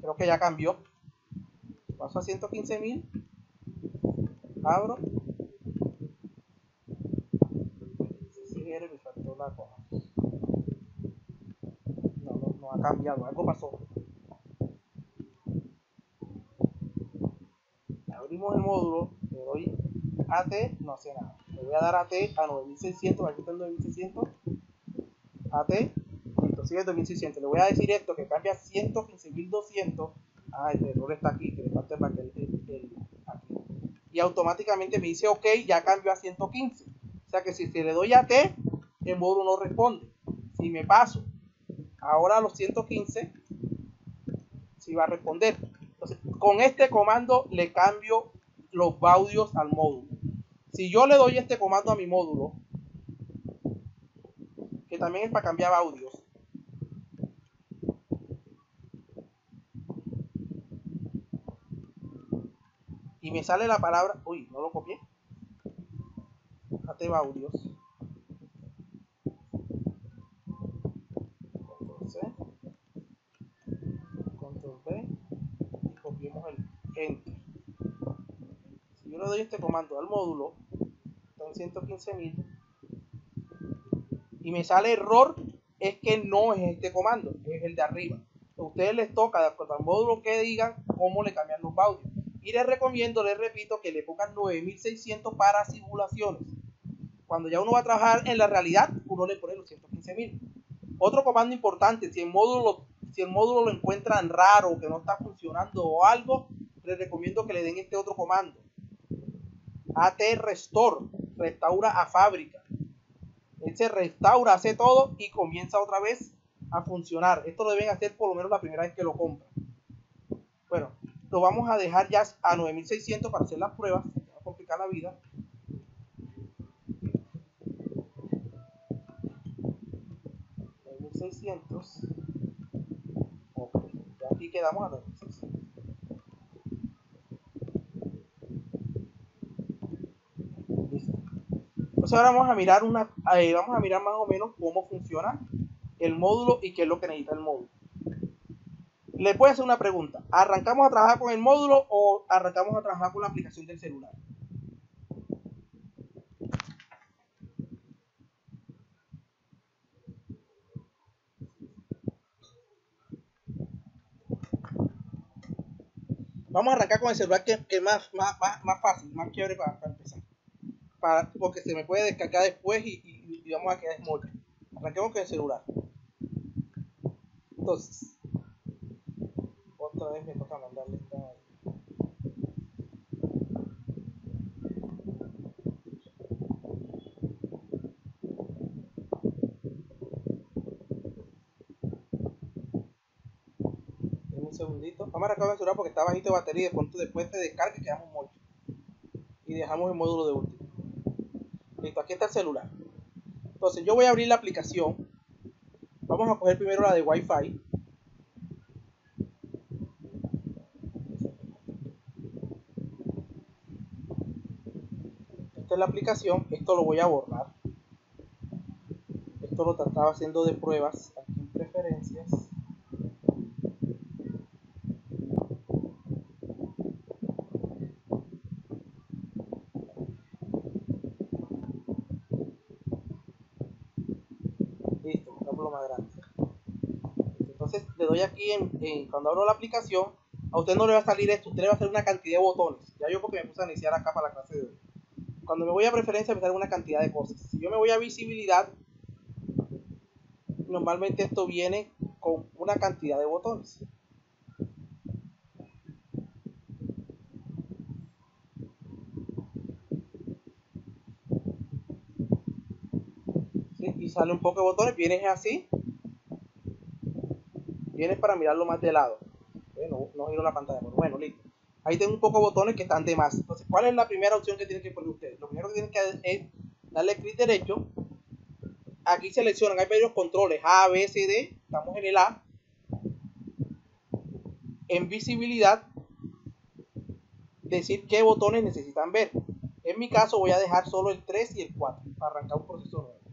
creo que ya cambió. Paso a 115.000. Abro. Me faltó la cosa ha cambiado, algo pasó. El módulo, le doy AT, no hace nada. Le voy a dar AT a 9600, aquí está el 9600. AT, listo, sigue 2600. Le voy a decir esto que cambia 115.200. Ah, el error está aquí, que le falta el, el, el, aquí. Y automáticamente me dice OK, ya cambió a 115. O sea que si, si le doy AT, el módulo no responde. Si me paso Ahora a los 115 si va a responder. Entonces, con este comando le cambio los baudios al módulo. Si yo le doy este comando a mi módulo, que también es para cambiar audios, y me sale la palabra, uy, no lo copié, Ateba audios. Si yo le doy este comando al módulo, en 115.000 y me sale error, es que no es este comando, es el de arriba. A ustedes les toca, de acuerdo al módulo que digan, cómo le cambian los audios. Y les recomiendo, les repito, que le pongan 9600 para simulaciones. Cuando ya uno va a trabajar en la realidad, uno le pone los 115.000. Otro comando importante, si el módulo si el módulo lo encuentran raro, que no está funcionando o algo, les recomiendo que le den este otro comando. AT Restore, restaura a fábrica. Él se restaura, hace todo y comienza otra vez a funcionar. Esto lo deben hacer por lo menos la primera vez que lo compran. Bueno, lo vamos a dejar ya a 9600 para hacer las pruebas. Va a complicar la vida. Ok, aquí quedamos a 9600. Ahora vamos a mirar una, eh, vamos a mirar más o menos cómo funciona el módulo y qué es lo que necesita el módulo. Le puedo hacer una pregunta. ¿Arrancamos a trabajar con el módulo o arrancamos a trabajar con la aplicación del celular? Vamos a arrancar con el celular que, es más, más, más, fácil, más chévere para empezar porque se me puede descargar después y, vamos a quedar small. Arranquemos con el celular. Entonces, otra vez me toca mandarle esta. segundito. Vamos a recargar el celular porque está bajito de batería y de pronto después de descarga quedamos mucho. Y dejamos el módulo de último. Listo, aquí está el celular. Entonces yo voy a abrir la aplicación. Vamos a coger primero la de Wi-Fi. Esta es la aplicación. Esto lo voy a borrar. Esto lo trataba haciendo de pruebas aquí en preferencias. Entonces en, cuando abro la aplicación, a usted no le va a salir esto, usted le va a hacer una cantidad de botones. Ya yo porque me puse a iniciar acá para la clase de hoy. Cuando me voy a preferencia me sale una cantidad de cosas. Si yo me voy a visibilidad, normalmente esto viene con una cantidad de botones. Y sale un poco de botones, viene así Vienes para mirarlo más de lado. Bueno, no giro la pantalla, pero bueno, listo. Ahí tengo un poco de botones que están de más. Entonces, ¿cuál es la primera opción que tienen que poner ustedes? Lo primero que tienen que hacer es darle clic derecho. Aquí seleccionan, hay varios controles, A, B, C, D. Estamos en el A. En visibilidad, decir qué botones necesitan ver. En mi caso voy a dejar solo el 3 y el 4 para arrancar un proceso nuevo.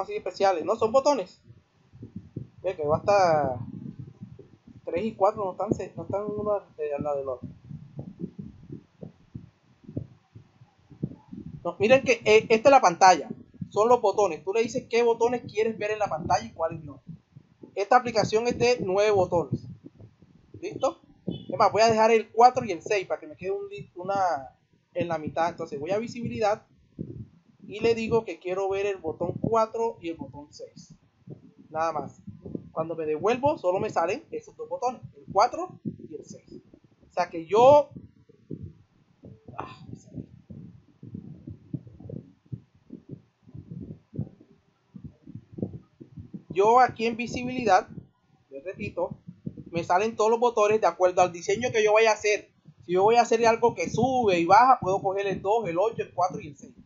así especiales? No, son botones. Ve que va hasta 3 y 4 no están, no están uno al lado del otro. miren que eh, esta es la pantalla. Son los botones. Tú le dices qué botones quieres ver en la pantalla y cuáles no. Esta aplicación es de 9 botones. ¿Listo? Es voy a dejar el 4 y el 6 para que me quede un, una en la mitad. Entonces voy a visibilidad y le digo que quiero ver el botón 4 y el botón 6. Nada más. Cuando me devuelvo, solo me salen esos dos botones, el 4 y el 6. O sea que yo... Ah, yo aquí en visibilidad, les repito, me salen todos los botones de acuerdo al diseño que yo vaya a hacer. Si yo voy a hacer algo que sube y baja, puedo coger el 2, el 8, el 4 y el 6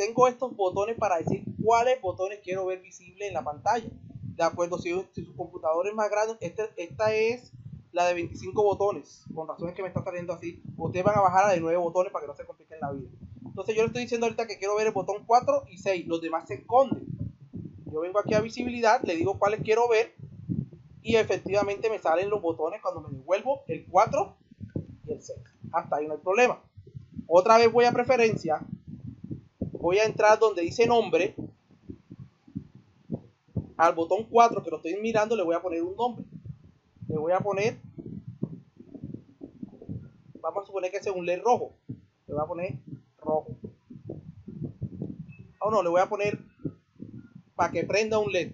tengo estos botones para decir cuáles botones quiero ver visibles en la pantalla. De acuerdo, si, su computador es más grande, este, esta es la de 25 botones. Con razones que me está saliendo así. Ustedes van a bajar a la de 9 botones para que no se compliquen la vida. Entonces yo le estoy diciendo ahorita que quiero ver el botón 4 y 6. Los demás se esconden. Yo vengo aquí a visibilidad, le digo cuáles quiero ver. Y efectivamente me salen los botones cuando me devuelvo el 4 y el 6. Hasta ahí no hay problema. Otra vez voy a preferencia voy a entrar donde dice nombre. Al botón 4 que lo estoy mirando le voy a poner un nombre. Le voy a poner, vamos a suponer que es un LED rojo. Le voy a poner rojo. O no, le voy a poner para que prenda un LED.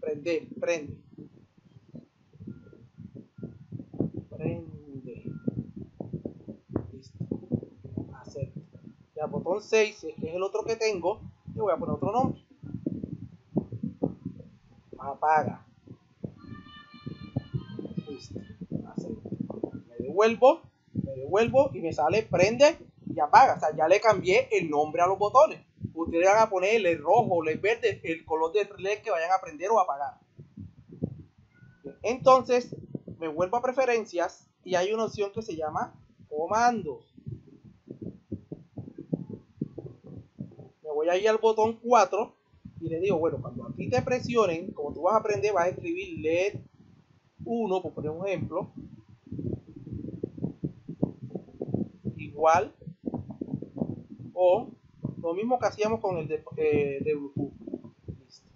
Prende, prende. botón 6, que es el otro que tengo, le voy a poner otro nombre. Apaga. Listo. Me devuelvo, me devuelvo y me sale prende y apaga. O sea, ya le cambié el nombre a los botones. Ustedes van a poner el rojo, el verde, el color del relé que vayan a prender o apagar. Entonces, me vuelvo a preferencias y hay una opción que se llama comandos. Voy a ir al botón 4 y le digo, bueno, cuando aquí te presionen, como tú vas a aprender, vas a escribir LED 1, por poner un ejemplo, igual, o lo mismo que hacíamos con el de, eh. Listo.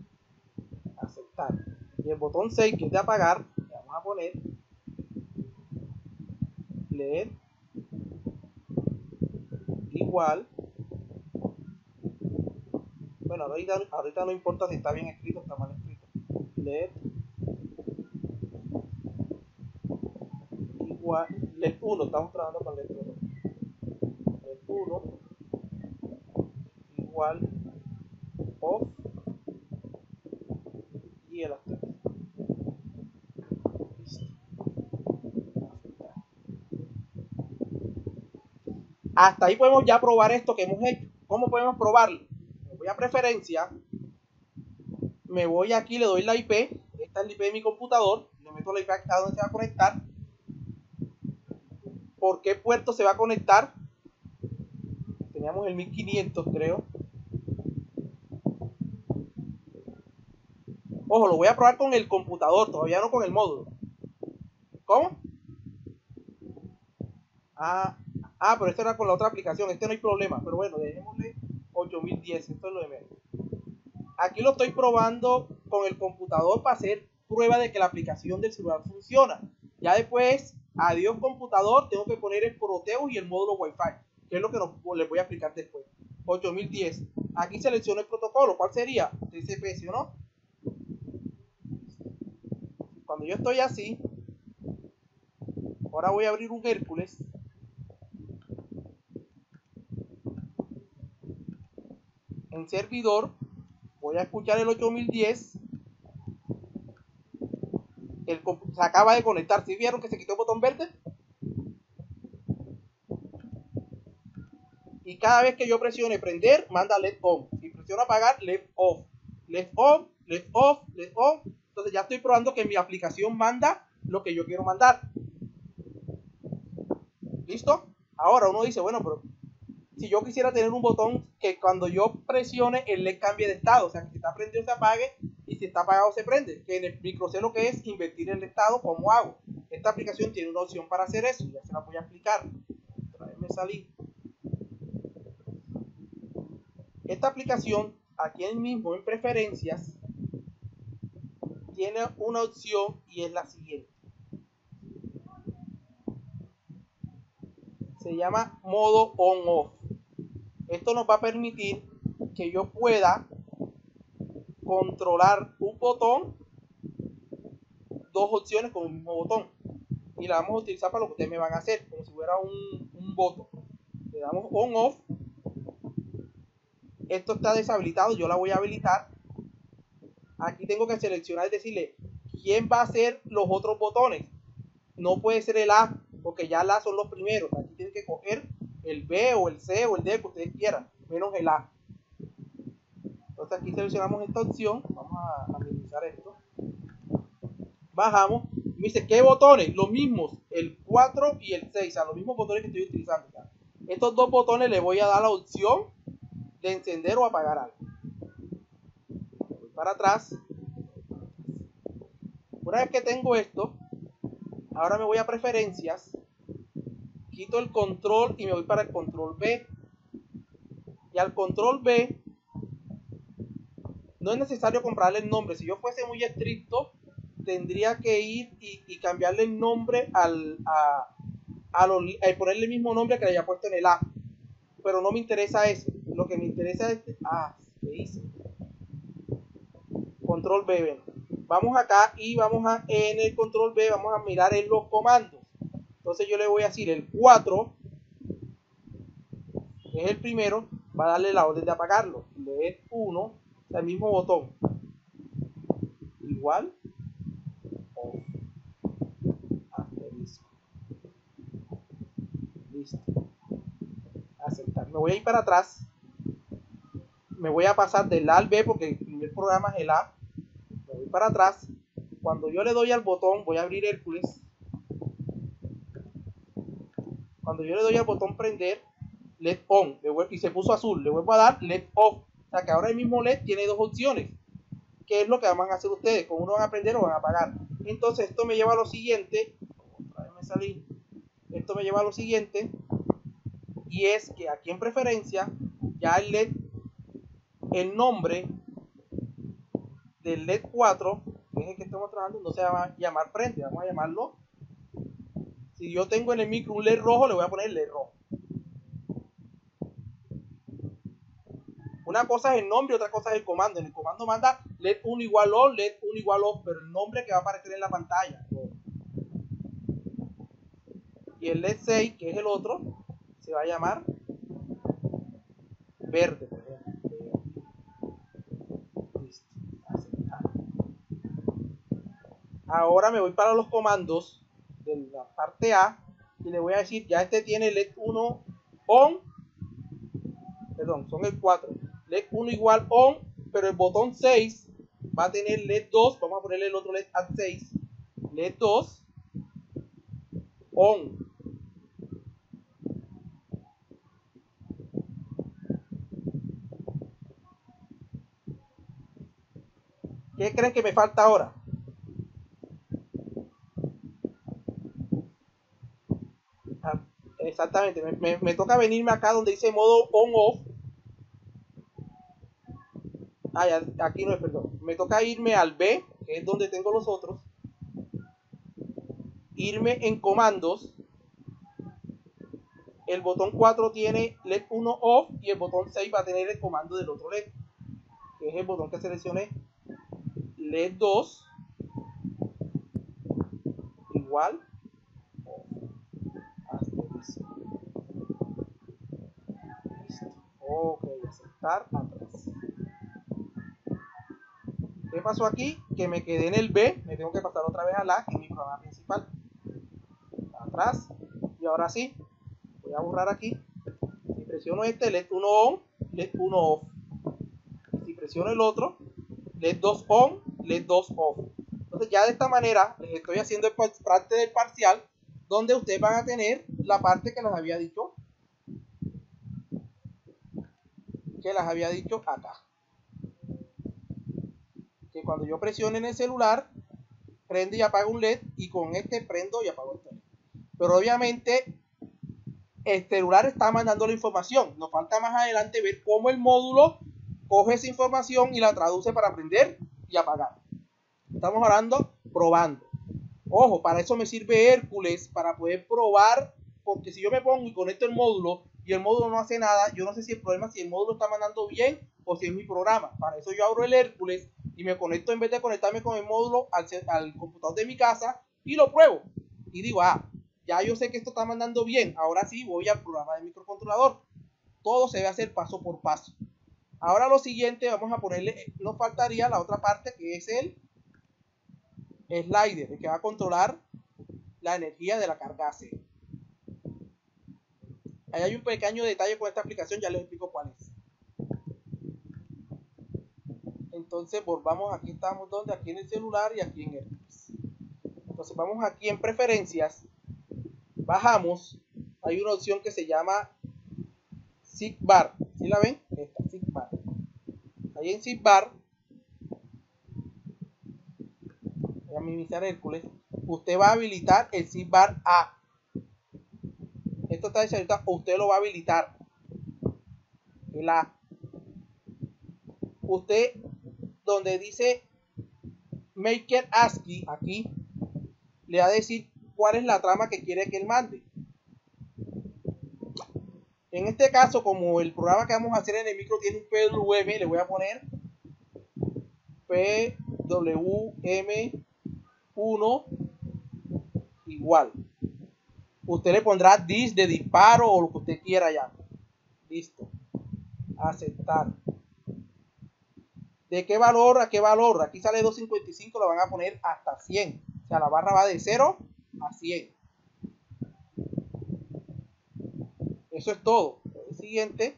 Aceptar. Y el botón 6, que es de apagar, le vamos a poner LED igual bueno, ahorita, no importa si está bien escrito o está mal escrito. LED igual LED 1, estamos trabajando con LED 1. 1 igual off y el after. Hasta ahí podemos ya probar esto que hemos hecho. ¿Cómo podemos probarlo? Preferencia, me voy aquí, le doy la IP, esta es la IP de mi computador, le meto la IP a donde se va a conectar. ¿Por qué puerto se va a conectar? Teníamos el 1500 creo. Ojo, lo voy a probar con el computador, todavía no con el módulo. ¿Cómo? Ah, Ah, pero esto era con la otra aplicación. Este no hay problema. Pero bueno, dejémosle 8010. Esto es lo de menos. Aquí lo estoy probando con el computador para hacer prueba de que la aplicación del celular funciona. Ya después, adiós computador, tengo que poner el Proteus y el módulo Wi-Fi, que es lo que les voy a explicar después. 8010. Aquí selecciono el protocolo. ¿Cuál sería? TCP, o no? Cuando yo estoy así, ahora voy a abrir un Hércules. Servidor, voy a escuchar el 8010. El, se acaba de conectar. ¿Sí vieron que se quitó el botón verde? Y cada vez que yo presione prender, manda LED on. Si presiono apagar, LED off. LED on, LED off, LED on. Entonces ya estoy probando que mi aplicación manda lo que yo quiero mandar. ¿Listo? Ahora uno dice, bueno, pero si yo quisiera tener un botón que cuando yo presione el LED cambie de estado, o sea, que si está prendido se apague y si está apagado se prende, que en el micro lo que es invertir el estado, ¿cómo hago? Esta aplicación tiene una opción para hacer eso, ya se la voy a explicar. Me salí. Esta aplicación, aquí mismo en preferencias, tiene una opción y es la siguiente. Se llama modo on-off. Esto nos va a permitir que yo pueda controlar un botón, dos opciones con el mismo botón. Y la vamos a utilizar para lo que ustedes me van a hacer, como si fuera un, un botón. Le damos on off. Esto está deshabilitado, yo la voy a habilitar. Aquí tengo que seleccionar y decirle quién va a ser los otros botones. No puede ser el A, porque ya la son los primeros. Aquí tienen que coger el B o el C o el D que ustedes quieran, menos el A. Entonces aquí seleccionamos esta opción, vamos a, minimizar esto. Bajamos, me dice, ¿qué botones? Los mismos, el 4 y el 6, o sea, los mismos botones que estoy utilizando. Estos dos botones le voy a dar la opción de encender o apagar algo. Voy para atrás. Una vez que tengo esto, ahora me voy a preferencias quito el control y me voy para el control B. Y al control B no es necesario comprarle el nombre. Si yo fuese muy estricto, tendría que ir y, cambiarle el nombre al, a, a, ponerle el mismo nombre que le haya puesto en el A. Pero no me interesa eso. Lo que me interesa es... Ah, ¿qué hice? Control B, Vamos acá y vamos a en el control B, vamos a mirar en los comandos. Entonces yo le voy a decir el 4, que es el primero, va a darle la orden de apagarlo. Le 1, el mismo botón. Igual. Listo. Aceptar. Me voy a ir para atrás. Me voy a pasar del A al B porque el primer programa es el A. Me voy para atrás. Cuando yo le doy al botón, voy a abrir Hércules cuando yo le doy al botón prender, LED on, y se puso azul, le vuelvo a dar LED off. O sea que ahora el mismo LED tiene dos opciones. ¿Qué es lo que van a hacer ustedes? ¿Con uno van a prender o van a apagar? Entonces esto me lleva a lo siguiente. Otra vez me salí. Esto me lleva a lo siguiente. Y es que aquí en preferencia, ya el LED, el nombre del LED 4, que es el que estamos trabajando, no se va a llamar prende, vamos a llamarlo si yo tengo en el micro un LED rojo, le voy a poner LED rojo. Una cosa es el nombre, otra cosa es el comando. En el comando manda LED 1 igual on, LED 1 igual off, pero el nombre que va a aparecer en la pantalla. Y el LED 6, que es el otro, se va a llamar verde, por ejemplo. Ahora me voy para los comandos de la parte A y le voy a decir, ya este tiene LED 1 on, perdón, son el 4, LED 1 igual on, pero el botón 6 va a tener LED 2, vamos a ponerle el otro LED al 6, LED 2 on. ¿Qué creen que me falta ahora? Exactamente, me, me, toca venirme acá donde dice modo on-off. Ah, aquí no es, perdón. Me toca irme al B, que es donde tengo los otros. Irme en comandos. El botón 4 tiene LED 1 off y el botón 6 va a tener el comando del otro LED, que es el botón que seleccioné LED 2 igual Ok, aceptar atrás. ¿Qué pasó aquí? Que me quedé en el B, me tengo que pasar otra vez A, que es mi programa principal. Atrás. Y ahora sí, voy a borrar aquí. Si presiono este, LED 1 on, LED 1 off. Si presiono el otro, LED 2 on, LED 2 off. Entonces ya de esta manera les estoy haciendo parte del parcial donde ustedes van a tener la parte que les había dicho que las había dicho acá. Que cuando yo presione en el celular, prende y apaga un LED y con este prendo y apago este LED. Pero obviamente el celular está mandando la información. Nos falta más adelante ver cómo el módulo coge esa información y la traduce para prender y apagar. Estamos hablando probando. Ojo, para eso me sirve Hércules, para poder probar, porque si yo me pongo y conecto el módulo y el módulo no hace nada, yo no sé si el problema es si el módulo está mandando bien o si es mi programa. Para eso yo abro el Hércules y me conecto en vez de conectarme con el módulo al, computador de mi casa y lo pruebo. Y digo, ah, ya yo sé que esto está mandando bien. Ahora sí voy al programa de microcontrolador. Todo se debe hacer paso por paso. Ahora lo siguiente, vamos a ponerle, nos faltaría la otra parte que es el slider, el que va a controlar la energía de la carga AC. Ahí hay un pequeño detalle con esta aplicación, ya les explico cuál es. Entonces volvamos, aquí estamos donde, aquí en el celular y aquí en el Entonces vamos aquí en preferencias, bajamos, hay una opción que se llama SIG Bar, ¿sí la ven? Esta, SIG Bar. Ahí en SIG Bar, voy a minimizar Hércules, usted va a habilitar el SIG Bar A esto está deshabilitado, usted lo va a habilitar. La, usted, donde dice Maker ASCII, aquí, le va a decir cuál es la trama que quiere que él mande. En este caso, como el programa que vamos a hacer en el micro tiene un PWM, le voy a poner PWM1 igual. Usted le pondrá dis de disparo o lo que usted quiera ya. Listo. Aceptar. ¿De qué valor a qué valor? Aquí sale 255, lo van a poner hasta 100. O sea, la barra va de 0 a 100. Eso es todo. El siguiente.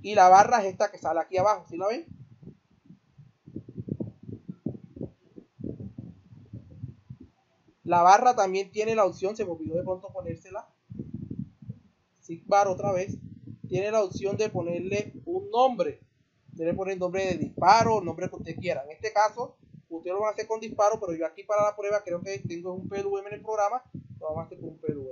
Y la barra es esta que sale aquí abajo. ¿Sí la ven? La barra también tiene la opción, se me olvidó de pronto ponérsela. Sigbar otra vez. Tiene la opción de ponerle un nombre. Debe poner el nombre de disparo, el nombre que usted quiera. En este caso, usted lo va a hacer con disparo, pero yo aquí para la prueba creo que tengo un PLUM en el programa. Lo vamos a hacer con un PLUM.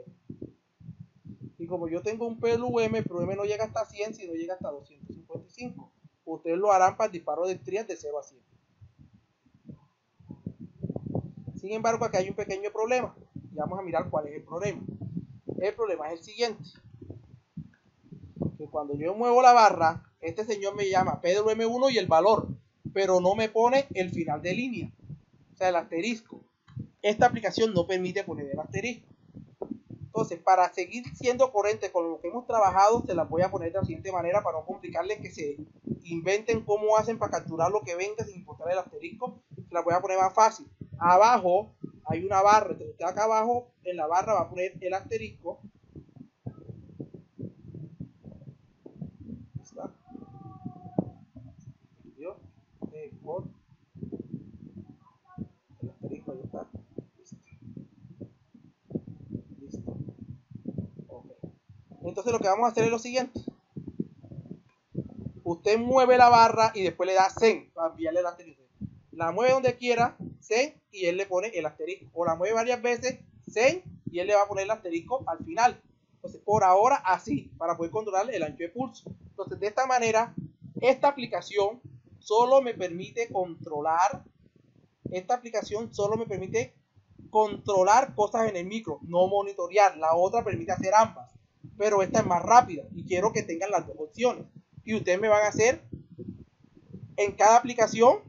Y como yo tengo un PLUM, el PLUM no llega hasta 100, sino llega hasta 255. Ustedes lo harán para el disparo de trías de 0 a 100. Sin embargo, aquí hay un pequeño problema. Y vamos a mirar cuál es el problema. El problema es el siguiente. Que cuando yo muevo la barra, este señor me llama Pedro M1 y el valor, pero no me pone el final de línea. O sea, el asterisco. Esta aplicación no permite poner el asterisco. Entonces, para seguir siendo coherente con lo que hemos trabajado, se las voy a poner de la siguiente manera para no complicarles que se inventen cómo hacen para capturar lo que venga sin importar el asterisco. Se las voy a poner más fácil. Abajo hay una barra. Entonces, usted acá abajo en la barra va a poner el asterisco. El asterisco ahí está. Listo. Entonces lo que vamos a hacer es lo siguiente. Usted mueve la barra y después le da Zen para enviarle el asterisco. La mueve donde quiera, Zen, y él le pone el asterisco. O la mueve varias veces, Zen, y él le va a poner el asterisco al final. Entonces, por ahora, así, para poder controlar el ancho de pulso. Entonces, de esta manera, esta aplicación solo me permite controlar, esta aplicación solo me permite controlar cosas en el micro, no monitorear. La otra permite hacer ambas, pero esta es más rápida y quiero que tengan las dos opciones. Y ustedes me van a hacer en cada aplicación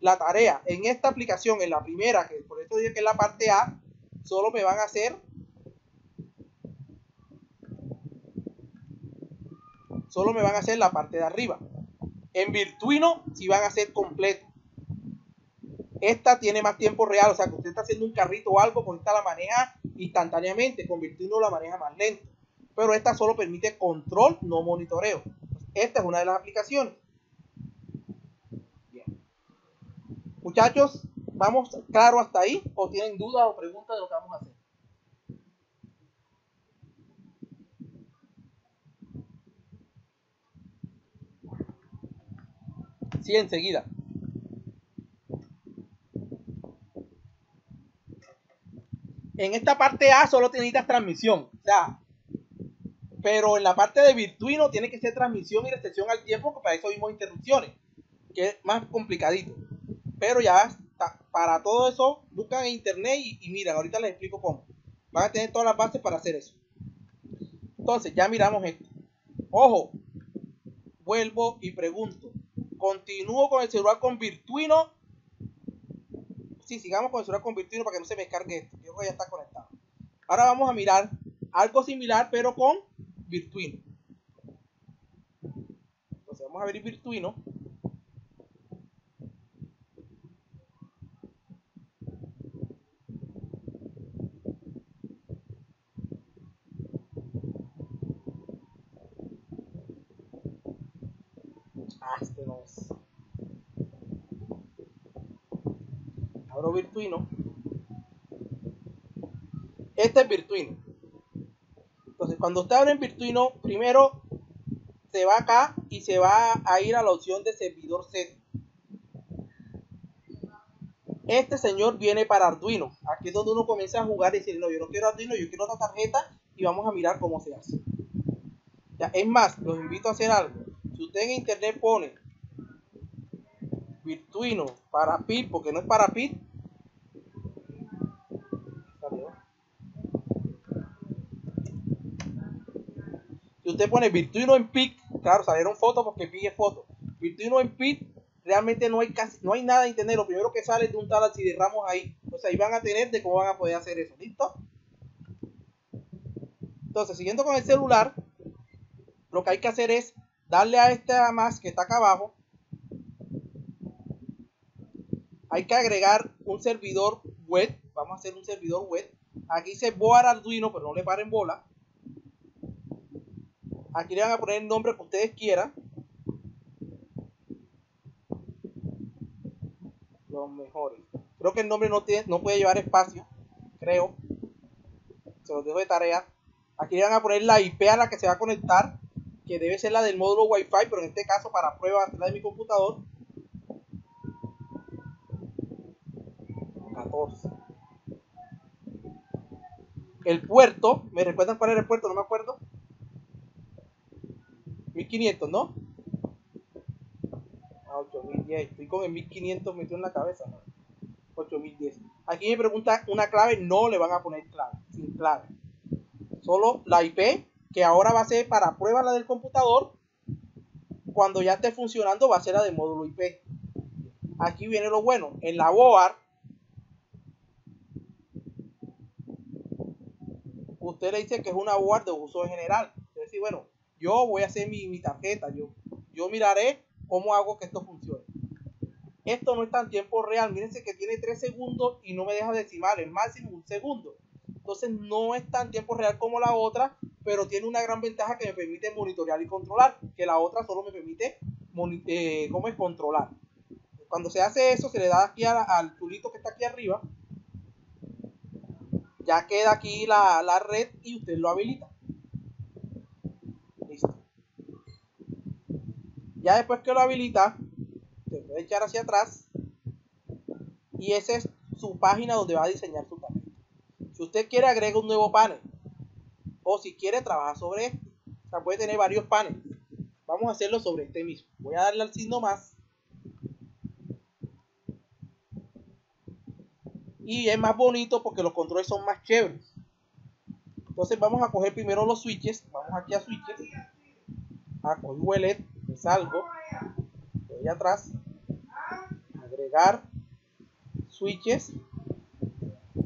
la tarea. En esta aplicación, en la primera, que por eso dije que es la parte A, solo me van a hacer solo me van a hacer la parte de arriba. En Virtuino si van a ser completo. Esta tiene más tiempo real, o sea que usted está haciendo un carrito o algo, con esta la maneja instantáneamente, con Virtuino la maneja más lento. Pero esta solo permite control, no monitoreo. Esta es una de las aplicaciones. Muchachos, ¿vamos claro hasta ahí? ¿O tienen dudas o preguntas de lo que vamos a hacer? Sí, enseguida. En esta parte A solo necesitas transmisión. O sea, pero en la parte de Virtuino tiene que ser transmisión y recepción al tiempo, que para eso vimos interrupciones, que es más complicadito. Pero ya para todo eso, buscan en internet y, y miran, ahorita les explico cómo. Van a tener todas las bases para hacer eso. Entonces, ya miramos esto. Ojo, vuelvo y pregunto. ¿Continúo con el celular con Virtuino? Sí, sigamos con el celular con Virtuino para que no se me descargue esto. Yo creo que ya está conectado. Ahora vamos a mirar algo similar, pero con Virtuino. Entonces vamos a abrir Virtuino. Ah, este no es. Abro Virtuino. Este es Virtuino. Entonces, cuando usted abre Virtuino, primero se va acá y se va a ir a la opción de servidor set. Este señor viene para Arduino. Aquí es donde uno comienza a jugar y decir, no, yo no quiero Arduino, yo quiero otra tarjeta y vamos a mirar cómo se hace. Ya, es más, los invito a hacer algo. Si usted en internet pone Virtuino para PIT, porque no es para PIT, Si usted pone Virtuino en PIC, claro, salieron fotos porque PIC es foto. Virtuino en PIC, realmente no hay casi, no hay nada en internet. Lo primero que sale es de un tal si derramos ahí. Entonces ahí van a tener de cómo van a poder hacer eso. ¿Listo? Entonces, siguiendo con el celular, lo que hay que hacer es darle a esta más que está acá abajo. Hay que agregar un servidor web. Vamos a hacer un servidor web. Aquí se Boar Arduino, pero no le paren bola. Aquí le van a poner el nombre que ustedes quieran. Los mejores. Creo que el nombre no, tiene, no puede llevar espacio. Creo. Se los dejo de tarea. Aquí le van a poner la IP a la que se va a conectar. Que debe ser la del módulo Wi-Fi. Pero en este caso, para prueba, la de mi computador. 14. El puerto. ¿Me recuerdan cuál era el puerto? No me acuerdo. 1500, ¿no? Ah, 8010. Estoy con el 1500 metido en la cabeza. ¿no? 8010. Aquí me pregunta una clave, no le van a poner clave, sin clave. Solo la IP, que ahora va a ser para prueba la del computador. Cuando ya esté funcionando, va a ser la del módulo IP. Aquí viene lo bueno. En la BOAR, usted le dice que es una board de uso general. Es decir, bueno, yo voy a hacer mi, mi tarjeta, yo, yo miraré cómo hago que esto funcione. Esto no está en tiempo real. Mírense que tiene 3 segundos y no me deja decimar. El máximo un segundo. Entonces no es tan tiempo real como la otra, pero tiene una gran ventaja que me permite monitorear y controlar. Que la otra solo me permite eh, ¿cómo es? controlar. Cuando se hace eso, se le da aquí al tulito que está aquí arriba. Ya queda aquí la, la red y usted lo habilita. Listo. Ya después que lo habilita, se puede echar hacia atrás y esa es su página donde va a diseñar su tarjeta. Si usted quiere agrega un nuevo panel o si quiere trabajar sobre este, o sea, puede tener varios paneles. Vamos a hacerlo sobre este mismo. Voy a darle al signo más. Y es más bonito porque los controles son más chéveres. Entonces vamos a coger primero los switches. Vamos aquí a switches. A coger wallet. Me salgo. Voy atrás agregar switches.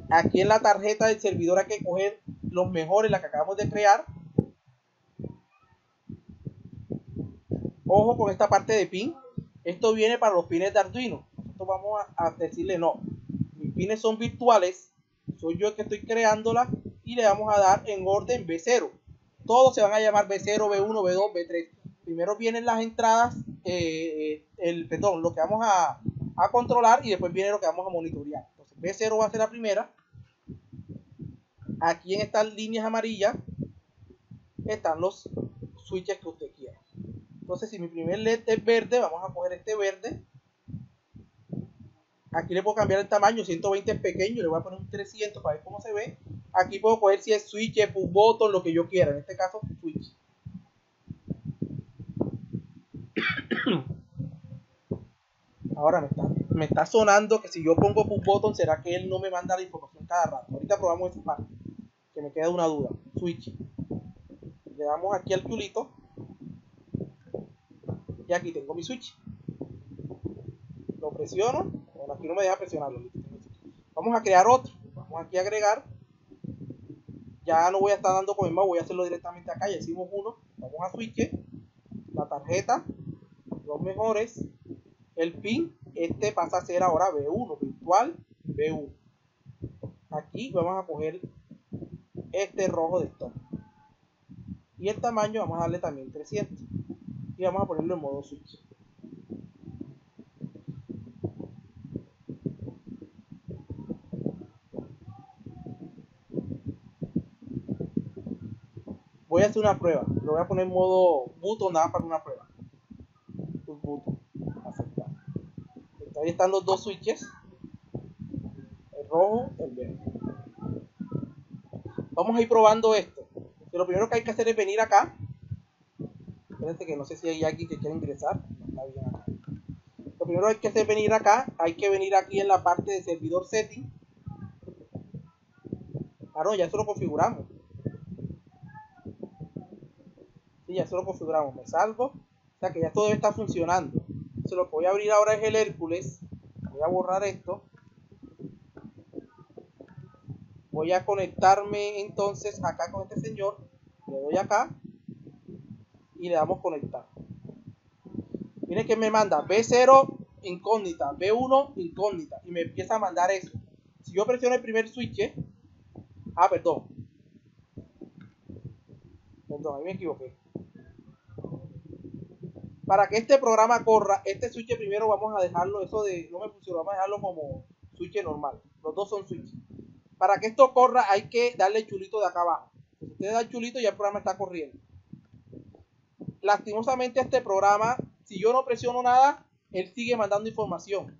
Aquí en la tarjeta del servidor hay que coger los mejores, la que acabamos de crear. Ojo con esta parte de pin. Esto viene para los pines de Arduino. Nosotros vamos a, decirle no. Pines son virtuales. Soy yo el que estoy creándola. Y le vamos a dar en orden B0. Todos se van a llamar B0, B1, B2, B3. Primero vienen las entradas, eh, eh, el, perdón, lo que vamos a, a controlar y después viene lo que vamos a monitorear. Entonces, B0 va a ser la primera. Aquí en estas líneas amarillas están los switches que usted quiera. Entonces, si mi primer LED es verde, vamos a coger este verde. Aquí le puedo cambiar el tamaño, 120 es pequeño, le voy a poner un 300 para ver cómo se ve. Aquí puedo coger si es switch, push button, lo que yo quiera. En este caso, switch. (coughs) Ahora me está, me está sonando que si yo pongo push button, ¿será que él no me manda la información cada rato? Ahorita probamos esa parte, que me queda una duda. Switch. Le damos aquí al chulito. Y aquí tengo mi switch. Lo presiono. Bueno, aquí no me deja presionarlo. Vamos a crear otro. Vamos aquí a agregar. Ya no voy a estar dando con el voy a hacerlo directamente acá. Ya hicimos uno. Vamos a switch. La tarjeta. Los mejores el pin, este pasa a ser ahora B1, virtual B1. Aquí vamos a coger este rojo de stock. Y el tamaño vamos a darle también 300. Y vamos a ponerlo en modo switch. Voy a hacer una prueba. Lo voy a poner en modo button nada para una prueba. Ahí están los dos switches. El rojo, el verde. Vamos a ir probando esto. lo primero que hay que hacer es venir acá. Espérense que no sé si hay alguien que quiera ingresar. Lo primero que hay que hacer es venir acá. Hay que venir aquí en la parte de servidor setting. Ah, no, ya eso lo configuramos. Sí, ya eso lo configuramos. Me salgo. O sea que ya todo está funcionando lo que voy a abrir ahora es el Hércules. Voy a borrar esto. Voy a conectarme entonces acá con este señor. Le doy acá. Y le damos conectar. Miren que me manda B0 incógnita, B1 incógnita. Y me empieza a mandar eso. Si yo presiono el primer switch. Ah, perdón. Perdón, ahí me equivoqué para que este programa corra, este switch primero vamos a dejarlo, eso de, no me pusieron, vamos a dejarlo como switch normal. Los dos son switch. Para que esto corra hay que darle chulito de acá abajo. Si usted da chulito ya el programa está corriendo. Lastimosamente este programa, si yo no presiono nada, él sigue mandando información.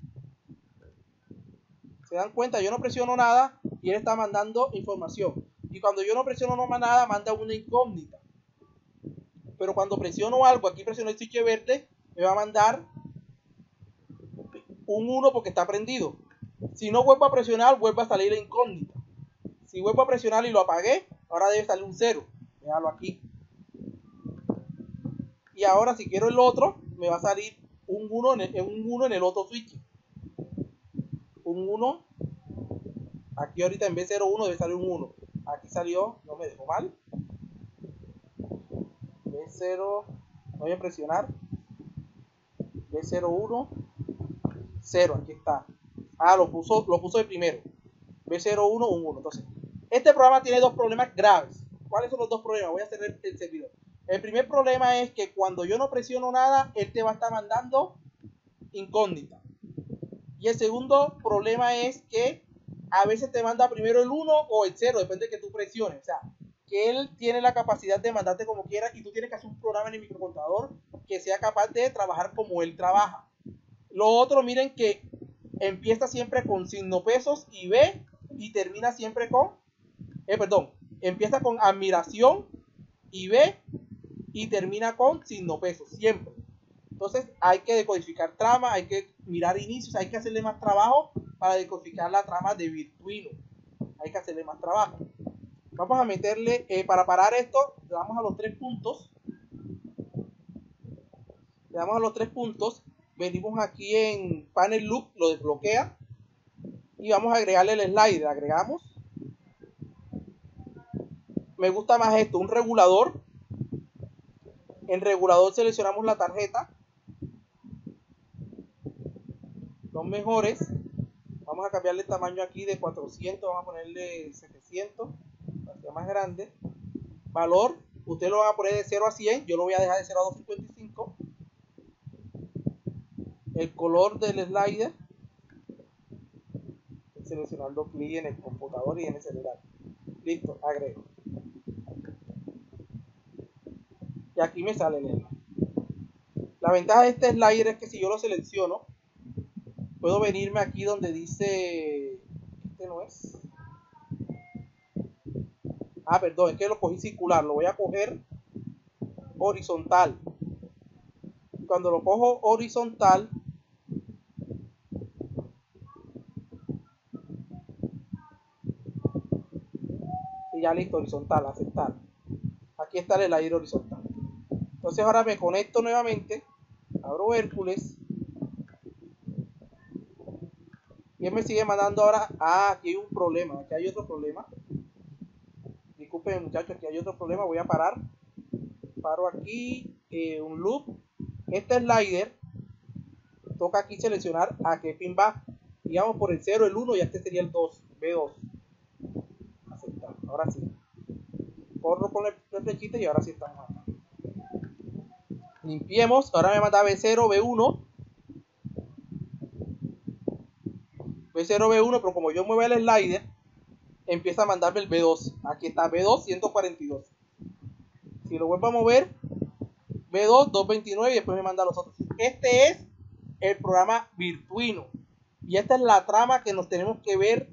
¿Se dan cuenta? Yo no presiono nada y él está mandando información. Y cuando yo no presiono nada, manda una incógnita pero cuando presiono algo, aquí presiono el switch verde, me va a mandar un 1 porque está prendido. Si no vuelvo a presionar, vuelve a salir la incógnita. Si vuelvo a presionar y lo apagué, ahora debe salir un 0. Déjalo aquí. Y ahora si quiero el otro, me va a salir un 1 en el, un 1 en el otro switch. Un 1. Aquí ahorita en vez de 0, 1 debe salir un 1. Aquí salió, no me dejó mal. B0, voy a presionar. B01, 0, aquí está. Ah, lo puso, lo puso de primero. B01, un 1. Entonces, este programa tiene dos problemas graves. ¿Cuáles son los dos problemas? Voy a el, el servidor. El primer problema es que cuando yo no presiono nada, él te va a estar mandando incógnita. Y el segundo problema es que a veces te manda primero el 1 o el 0, depende de que tú presiones. O sea, que él tiene la capacidad de mandarte como quiera y tú tienes que hacer un programa en el microcontador que sea capaz de trabajar como él trabaja. Lo otro, miren que empieza siempre con signo pesos y B y termina siempre con, eh, perdón, empieza con admiración y B y termina con signo pesos, siempre. Entonces hay que decodificar trama, hay que mirar inicios, hay que hacerle más trabajo para decodificar la trama de Virtuino. Hay que hacerle más trabajo. Vamos a meterle, eh, para parar esto, le damos a los tres puntos. Le damos a los tres puntos. Venimos aquí en Panel Loop, lo desbloquea. Y vamos a agregarle el slider. Agregamos. Me gusta más esto, un regulador. En regulador seleccionamos la tarjeta. Los mejores. Vamos a cambiarle el tamaño aquí de 400. Vamos a ponerle 700 más grande. Valor, usted lo va a poner de 0 a 100, yo lo voy a dejar de 0 a 255. El color del slider, seleccionando clic en el computador y en el celular. Listo, agrego. Y aquí me sale el La ventaja de este slider es que si yo lo selecciono, puedo venirme aquí donde dice, este no es, Ah, perdón, es que lo cogí circular. Lo voy a coger horizontal. Cuando lo cojo horizontal, y ya listo, horizontal, aceptar. Aquí está el aire horizontal. Entonces ahora me conecto nuevamente, abro Hércules. Y él me sigue mandando ahora, ah, aquí hay un problema, aquí hay otro problema muchachos que hay otro problema voy a parar. Paro aquí eh, un loop. Este slider toca aquí seleccionar a qué pin va. Digamos por el 0 el 1 y este sería el 2 B2 aceptar ahora sí. Corro con el, flechita y ahora sí estamos acá. Limpiemos ahora me manda B0 B1 B0 B1 pero como yo muevo el slider empieza a mandarme el B2. Aquí está B2 142. Si lo vuelvo a mover, B2 229 y después me manda los otros. Este es el programa Virtuino. Y esta es la trama que nos tenemos que ver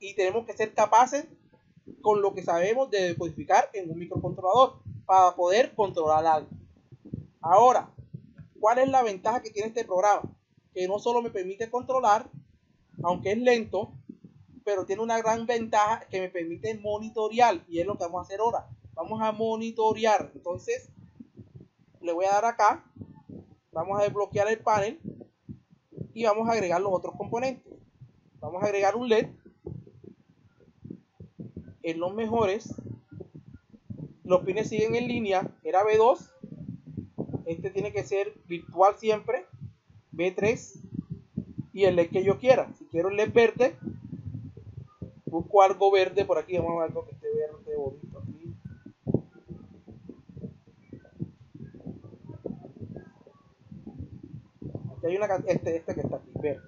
y tenemos que ser capaces con lo que sabemos de decodificar en un microcontrolador para poder controlar algo. Ahora, ¿cuál es la ventaja que tiene este programa? Que no solo me permite controlar, aunque es lento, pero tiene una gran ventaja que me permite monitorear y es lo que vamos a hacer ahora. Vamos a monitorear. Entonces, le voy a dar acá, vamos a desbloquear el panel y vamos a agregar los otros componentes. Vamos a agregar un LED en los mejores. Los pines siguen en línea, era B2. Este tiene que ser virtual siempre, B3 y el LED que yo quiera. Si quiero el LED verde, busco algo verde por aquí, vamos a ver algo que esté verde bonito aquí. Aquí hay una este, este que está aquí, verde.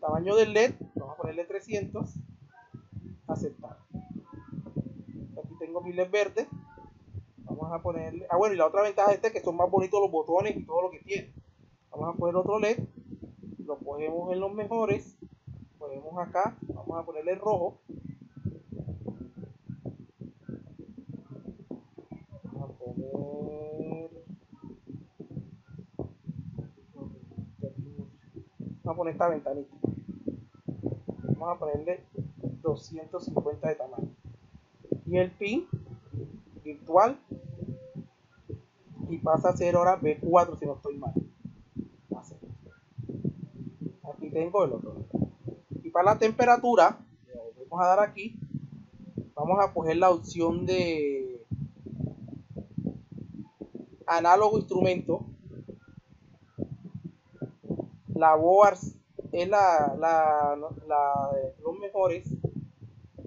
Tamaño del LED, vamos a ponerle 300. Aceptar. Aquí tengo mi LED verde. Vamos a ponerle. Ah, bueno, y la otra ventaja de este es que son más bonitos los botones y todo lo que tiene. Vamos a poner otro LED. Lo ponemos en los mejores ponemos acá, vamos a ponerle rojo. Vamos a poner... Esta ventanita. Vamos a ponerle 250 de tamaño. Y el pin virtual y pasa a ser ahora B4 si no estoy mal. Aquí tengo el otro para la temperatura, vamos a dar aquí, vamos a coger la opción de análogo instrumento. La BOARS es la, la, la, los mejores.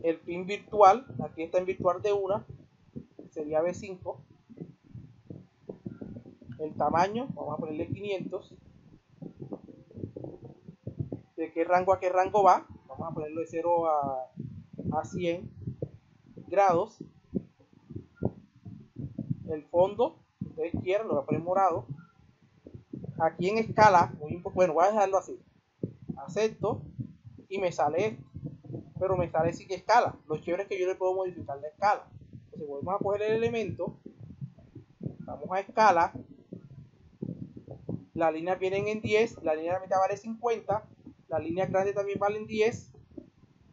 El pin virtual aquí está en virtual de una sería B5 el tamaño vamos a ponerle 500 de qué rango a qué rango va vamos a ponerlo de 0 a, a 100 grados. El fondo ustedes quieran lo voy a poner morado. Aquí en escala muy bueno voy a dejarlo así. Acepto y me sale esto pero me sale que escala. Lo chévere es que yo le puedo modificar la escala. Entonces volvemos a coger el elemento vamos a escala. Las líneas vienen en 10 la línea de la mitad vale 50 las líneas grandes también valen 10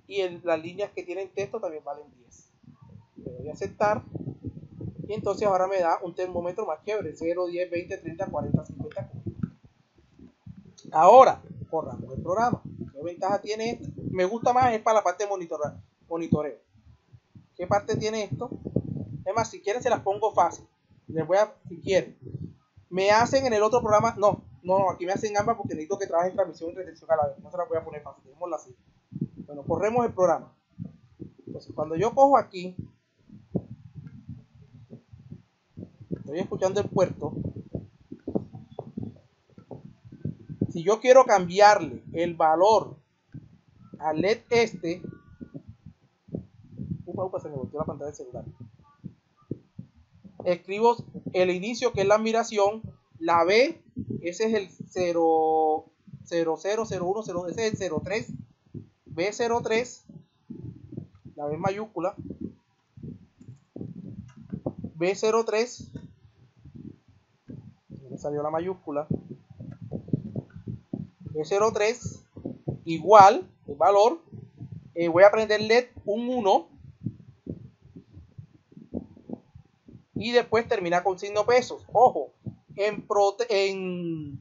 y las líneas que tienen texto también valen 10 le doy a aceptar. Y entonces ahora me da un termómetro más chévere 0, 10, 20, 30, 40, 50 ahora corramos el programa. ¿qué ventaja tiene esto? me gusta más es para la parte de monitoreo. ¿qué parte tiene esto? es más si quieren se las pongo fácil. Les voy a, si quieren. Me hacen en el otro programa, no, no, aquí me hacen ambas porque necesito que trabajen transmisión y retención a la vez, no se la voy a poner fácil, démosla así. Bueno, corremos el programa. Entonces, cuando yo cojo aquí, estoy escuchando el puerto, si yo quiero cambiarle el valor al LED este, upa, upa, se me volteó la pantalla del celular escribo el inicio que es la admiración, la B, ese es el 0, 0, 0, 0, 1, 0, ese es el 03, B03, la B mayúscula, B03, me salió la mayúscula, B03, igual, el valor, eh, voy a prender LED un 1, y después termina con signo pesos. Ojo, en, en,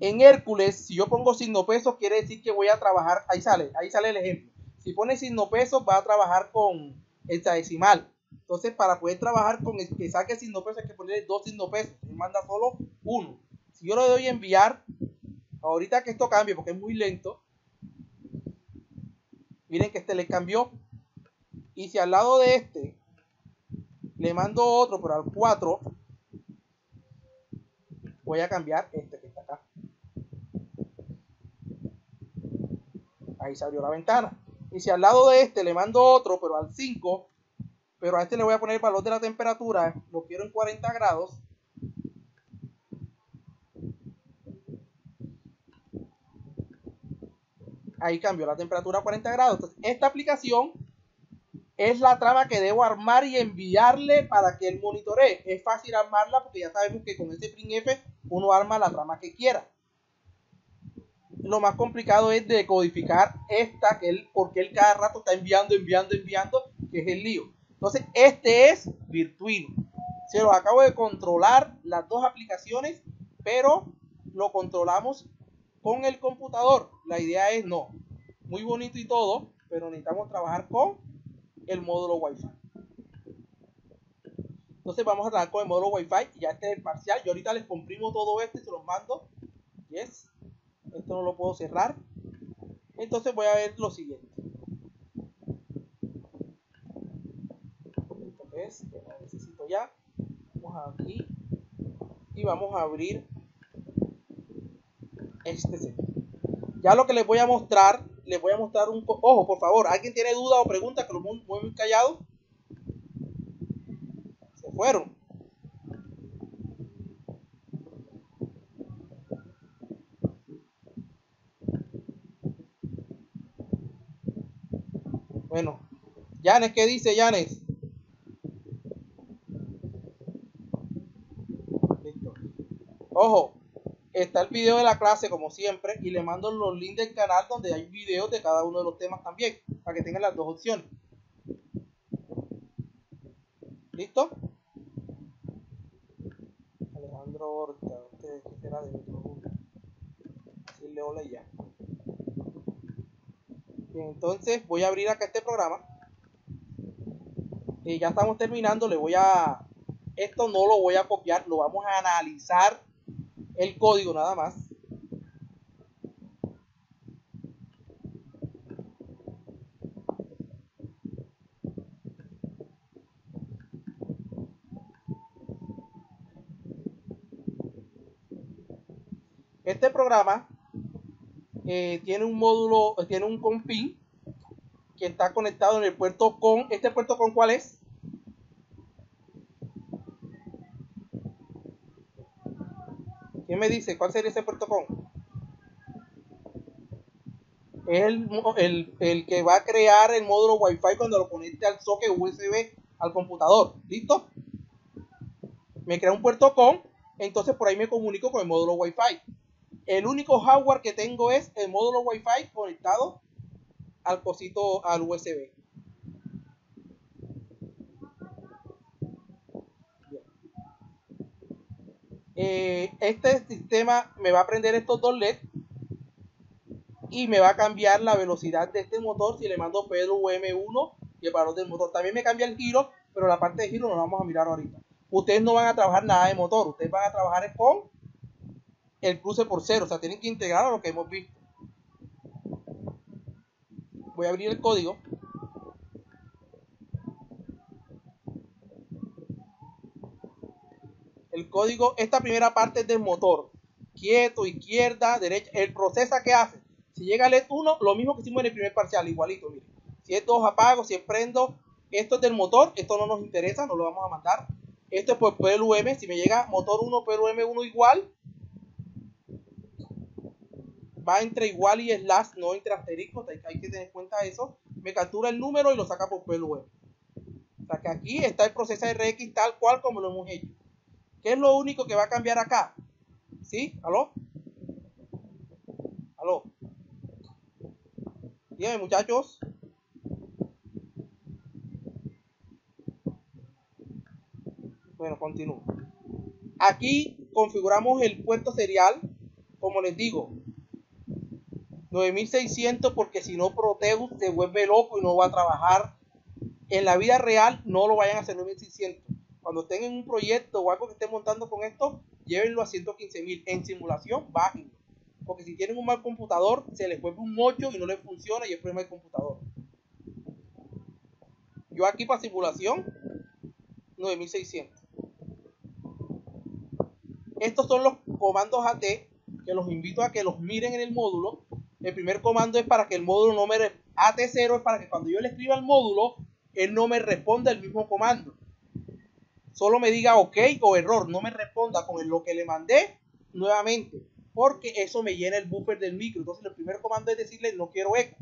en Hércules, si yo pongo signo pesos, quiere decir que voy a trabajar, ahí sale, ahí sale el ejemplo. Si pone signo pesos, va a trabajar con hexadecimal. Entonces, para poder trabajar con el que saque signo pesos, hay que ponerle dos signo pesos. Él manda solo uno. Si yo le doy enviar, ahorita que esto cambie, porque es muy lento, miren que este le cambió. Y si al lado de este le mando otro, pero al 4 voy a cambiar este que está acá. Ahí se abrió la ventana. Y si al lado de este le mando otro, pero al 5, pero a este le voy a poner el valor de la temperatura, lo quiero en 40 grados. Ahí cambió la temperatura a 40 grados. Entonces, esta aplicación es la trama que debo armar y enviarle para que él monitoree. Es fácil armarla porque ya sabemos que con este printf uno arma la trama que quiera. Lo más complicado es decodificar esta, que él, porque él cada rato está enviando, enviando, enviando, que es el lío. Entonces, este es Virtuino. Se los acabo de controlar las dos aplicaciones, pero lo controlamos con el computador. La idea es no, muy bonito y todo, pero necesitamos trabajar con el módulo Wi-Fi. Entonces vamos a trabajar con el módulo Wi-Fi. Ya este es el parcial. Yo ahorita les comprimo todo esto y se los mando. Yes. Esto no lo puedo cerrar. Entonces voy a ver lo siguiente. Esto que no necesito ya. Vamos aquí. Y vamos a abrir este set. Ya lo que les voy a mostrar les voy a mostrar un... Ojo, por favor, ¿alguien tiene duda o pregunta que lo muy, muy callado? Fueron. Bueno, Yanes, ¿qué dice Yanes? Listo. Ojo, está el video de la clase como siempre y le mando los links del canal donde hay videos de cada uno de los temas también para que tengan las dos opciones ¿listo? Alejandro Horta usted ya entonces voy a abrir acá este programa. Eh, ya estamos terminando, le voy a... Esto no lo voy a copiar, lo vamos a analizar el código nada más. Este programa eh, tiene un módulo, tiene un config que está conectado en el puerto con. ¿Este puerto con cuál es? ¿Quién me dice? ¿Cuál sería ese puerto con? Es el, el, que va a crear el módulo Wi-Fi cuando lo conecte al socket USB al computador. ¿Listo? Me crea un puerto con, entonces por ahí me comunico con el módulo Wi-Fi. El único hardware que tengo es el módulo Wi-Fi conectado al cosito al USB. Eh, este sistema me va a prender estos dos LED y me va a cambiar la velocidad de este motor si le mando PWM1 y el valor del motor. También me cambia el giro, pero la parte de giro no la vamos a mirar ahorita. Ustedes no van a trabajar nada de motor, ustedes van a trabajar con el cruce por cero, o sea, tienen que integrar a lo que hemos visto. Voy a abrir el código. El código, esta primera parte es del motor. Quieto, izquierda, derecha. El proceso que hace. Si llega LED 1, lo mismo que hicimos en el primer parcial, igualito. Mire. Si es 2 apago, si es prendo. Esto es del motor, esto no nos interesa, no lo vamos a mandar. Esto es por PLUM. Si me llega motor 1, PLUM 1 igual, va entre igual y slash, no entre asterisco, hay que tener en cuenta eso. Me captura el número y lo saca por PLUM. O sea que aquí está el proceso RX tal cual como lo hemos hecho. ¿Qué es lo único que va a cambiar acá? ¿Sí? ¿Aló? ¿Aló? Díganme muchachos. Bueno, continúo. Aquí configuramos el puerto serial. Como les digo, 9600 porque si no Proteus se vuelve loco y no va a trabajar. En la vida real no lo vayan a hacer 9600. Cuando estén en un proyecto o algo que estén montando con esto, llévenlo a 115.000. En simulación, bájenlo. Porque si tienen un mal computador, se les vuelve un 8 y no les funciona y es problema del computador. Yo aquí para simulación, 9600. Estos son los comandos AT que los invito a que los miren en el módulo el primer comando es para que el módulo no me... AT0 es para que cuando yo le escriba al módulo, él no me responda el mismo comando. Solo me diga ok o error, no me responda con lo que le mandé nuevamente. Porque eso me llena el buffer del micro. Entonces el primer comando es decirle no quiero eco.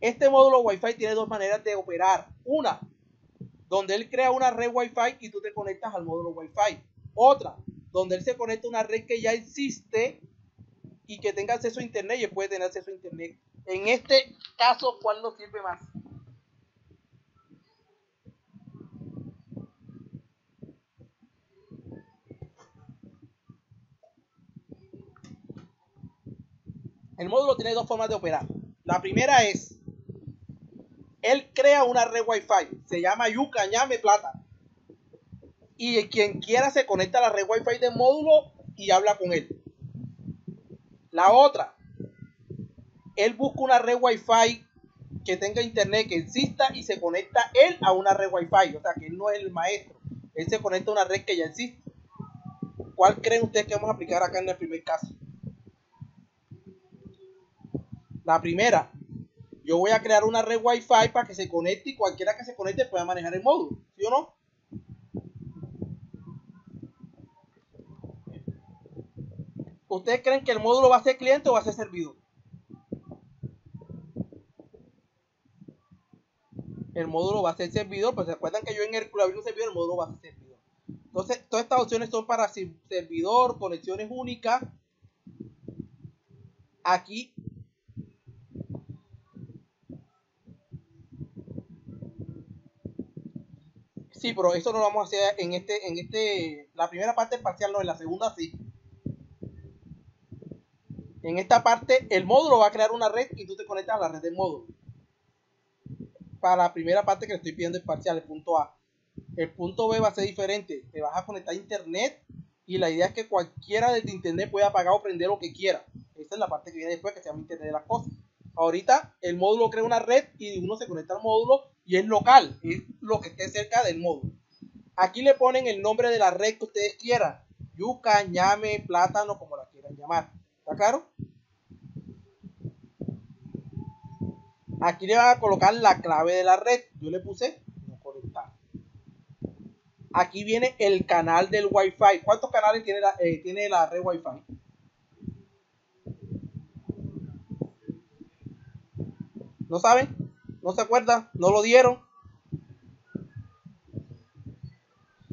Este módulo Wi-Fi tiene dos maneras de operar. Una, donde él crea una red Wi-Fi y tú te conectas al módulo Wi-Fi. Otra, donde él se conecta a una red que ya existe y que tenga acceso a internet y puede tener acceso a internet. En este caso, ¿cuál nos sirve más? El módulo tiene dos formas de operar. La primera es, él crea una red Wi-Fi, se llama Yuca, ñame, plata. Y quien quiera se conecta a la red Wi-Fi del módulo y habla con él. La otra, él busca una red Wi-Fi que tenga internet, que exista y se conecta él a una red Wi-Fi. O sea, que él no es el maestro. Él se conecta a una red que ya existe. ¿Cuál creen ustedes que vamos a aplicar acá en el primer caso? La primera, yo voy a crear una red Wi-Fi para que se conecte y cualquiera que se conecte pueda manejar el módulo. ¿Sí o no? ¿Ustedes creen que el módulo va a ser cliente o va a ser servidor? El módulo va a ser servidor, pues se acuerdan que yo en Hércules abrí un servidor, el módulo va a ser servidor. Entonces, todas estas opciones son para servidor, conexiones únicas. Aquí Sí, pero eso no lo vamos a hacer en este, en este, la primera parte parcial no, en la segunda sí. En esta parte, el módulo va a crear una red y tú te conectas a la red del módulo. para la primera parte que le estoy pidiendo es parcial, el punto A. El punto B va a ser diferente. Te vas a conectar a internet y la idea es que cualquiera desde internet pueda apagar o prender lo que quiera. Esa es la parte que viene después, que se llama internet de las cosas. Ahorita el módulo crea una red y uno se conecta al módulo y es local, es lo que esté cerca del módulo. Aquí le ponen el nombre de la red que ustedes quieran. Yuca, ñame, plátano, como la quieran llamar. ¿Está claro? Aquí le van a colocar la clave de la red. Yo le puse no conectar. Aquí viene el canal del Wi-Fi. ¿Cuántos canales tiene la, eh, tiene la red Wi-Fi? ¿No saben? ¿No se acuerdan? ¿No lo dieron?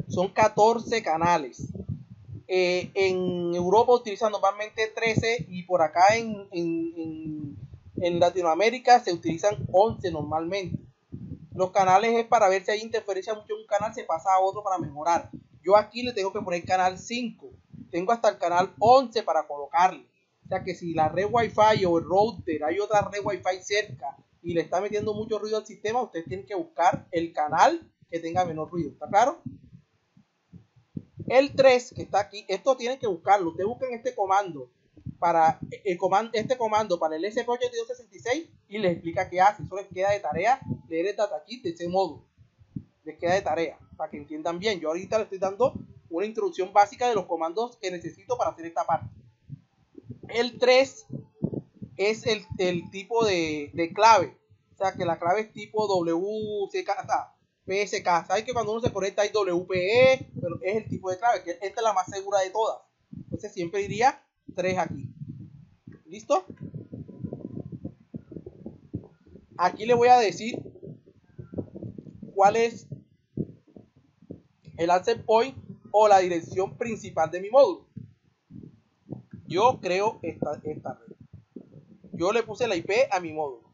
Son 14 canales. Eh, en Europa utilizan normalmente 13 y por acá en, en, en, Latinoamérica se utilizan 11 normalmente. Los canales es para ver si hay interferencia mucho en un canal, se pasa a otro para mejorar. Yo aquí le tengo que poner canal 5. Tengo hasta el canal 11 para colocarle. O sea que si la red Wi-Fi o el router hay otra red Wi-Fi cerca y le está metiendo mucho ruido al sistema, usted tiene que buscar el canal que tenga menor ruido. ¿Está claro? El 3 que está aquí, esto tienen que buscarlo. Ustedes buscan este comando para el comando, este comando para el SP8266 y les explica qué hace. Eso les queda de tarea leer el datakit de ese modo. Les queda de tarea para que entiendan bien. Yo ahorita les estoy dando una introducción básica de los comandos que necesito para hacer esta parte. El 3 es el, el tipo de, de, clave. O sea que la clave es tipo WCK. PSK. Sabes que cuando uno se conecta hay WPE, pero es el tipo de clave, que esta es la más segura de todas. Entonces siempre diría 3 aquí. ¿Listo? Aquí le voy a decir cuál es el access point o la dirección principal de mi módulo. Yo creo esta, esta red. Yo le puse la IP a mi módulo.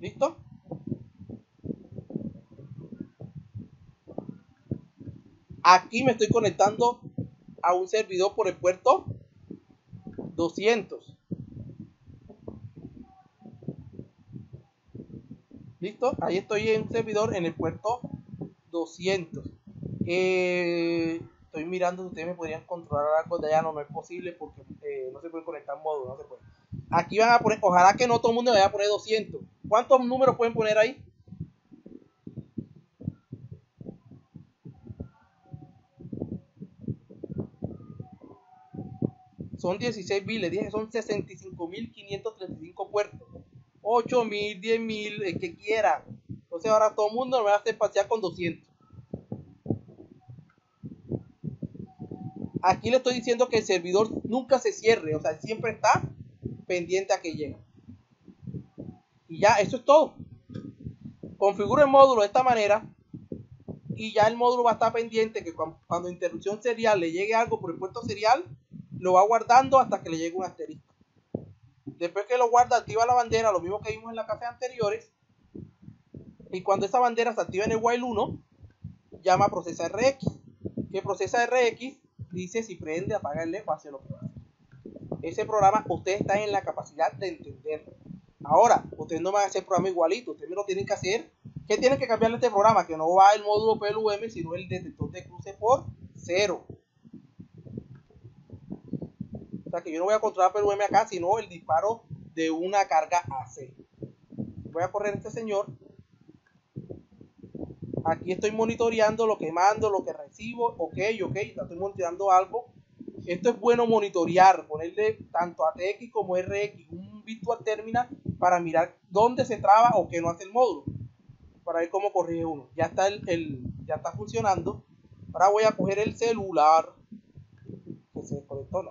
¿Listo? Aquí me estoy conectando a un servidor por el puerto 200. ¿Listo? Ahí estoy en un servidor en el puerto 200. Eh, estoy mirando si ustedes me podrían controlar algo de allá. No, es posible porque eh, no se puede conectar modo. No se puede. Aquí van a poner, ojalá que no todo el mundo vaya a poner 200. ¿Cuántos números pueden poner ahí? Son 16 mil, le dije son 65.535 puertos. 8.000, 10.000, el que quiera. Entonces ahora todo el mundo me hacer pasear con 200. Aquí le estoy diciendo que el servidor nunca se cierre, o sea, siempre está pendiente a que llegue. Y ya, eso es todo. Configuro el módulo de esta manera y ya el módulo va a estar pendiente que cuando interrupción serial le llegue algo por el puerto serial, lo va guardando hasta que le llegue un asterisco. Después que lo guarda, activa la bandera, lo mismo que vimos en las clases anteriores. Y cuando esa bandera se activa en el while 1, llama procesa RX. Que procesa RX dice si prende, apaga el LED hace lo que a. Ese programa ustedes están en la capacidad de entenderlo. Ahora, ustedes no van a hacer programa igualito, ustedes lo tienen que hacer. ¿Qué tienen que cambiar este programa? Que no va el módulo PLUM, sino el detector de cruce por cero que yo no voy a controlar PLM acá, sino el disparo de una carga AC. Voy a correr este señor. Aquí estoy monitoreando lo que mando, lo que recibo. Ok, ok, estoy monitoreando algo. Esto es bueno monitorear, ponerle tanto ATX como RX un virtual terminal para mirar dónde se traba o qué no hace el módulo. Para ver cómo corrige uno. Ya está el, ya está funcionando. Ahora voy a coger el celular que se desconectó,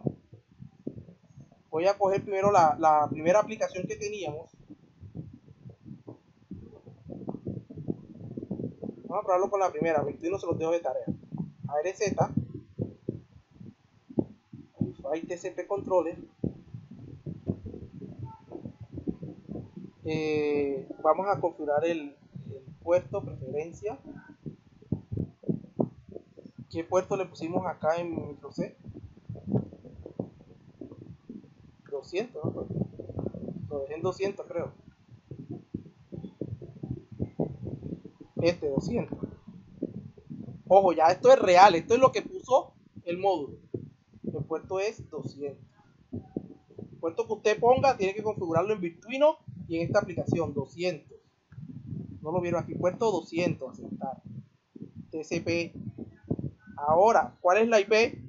voy a coger primero la, primera aplicación que teníamos. Vamos a probarlo con la primera, no se los dejo de tarea. ARZ, hay TCP controles. Vamos a configurar el, puerto preferencia. ¿Qué puerto le pusimos acá en micro C? 200, ¿no? Lo dejé en 200 creo. Este 200. Ojo, ya esto es real, esto es lo que puso el módulo. El puerto es 200. El puerto que usted ponga tiene que configurarlo en Virtuino y en esta aplicación 200. No lo vieron aquí, puerto 200, aceptar. TCP. Ahora, ¿cuál es la IP?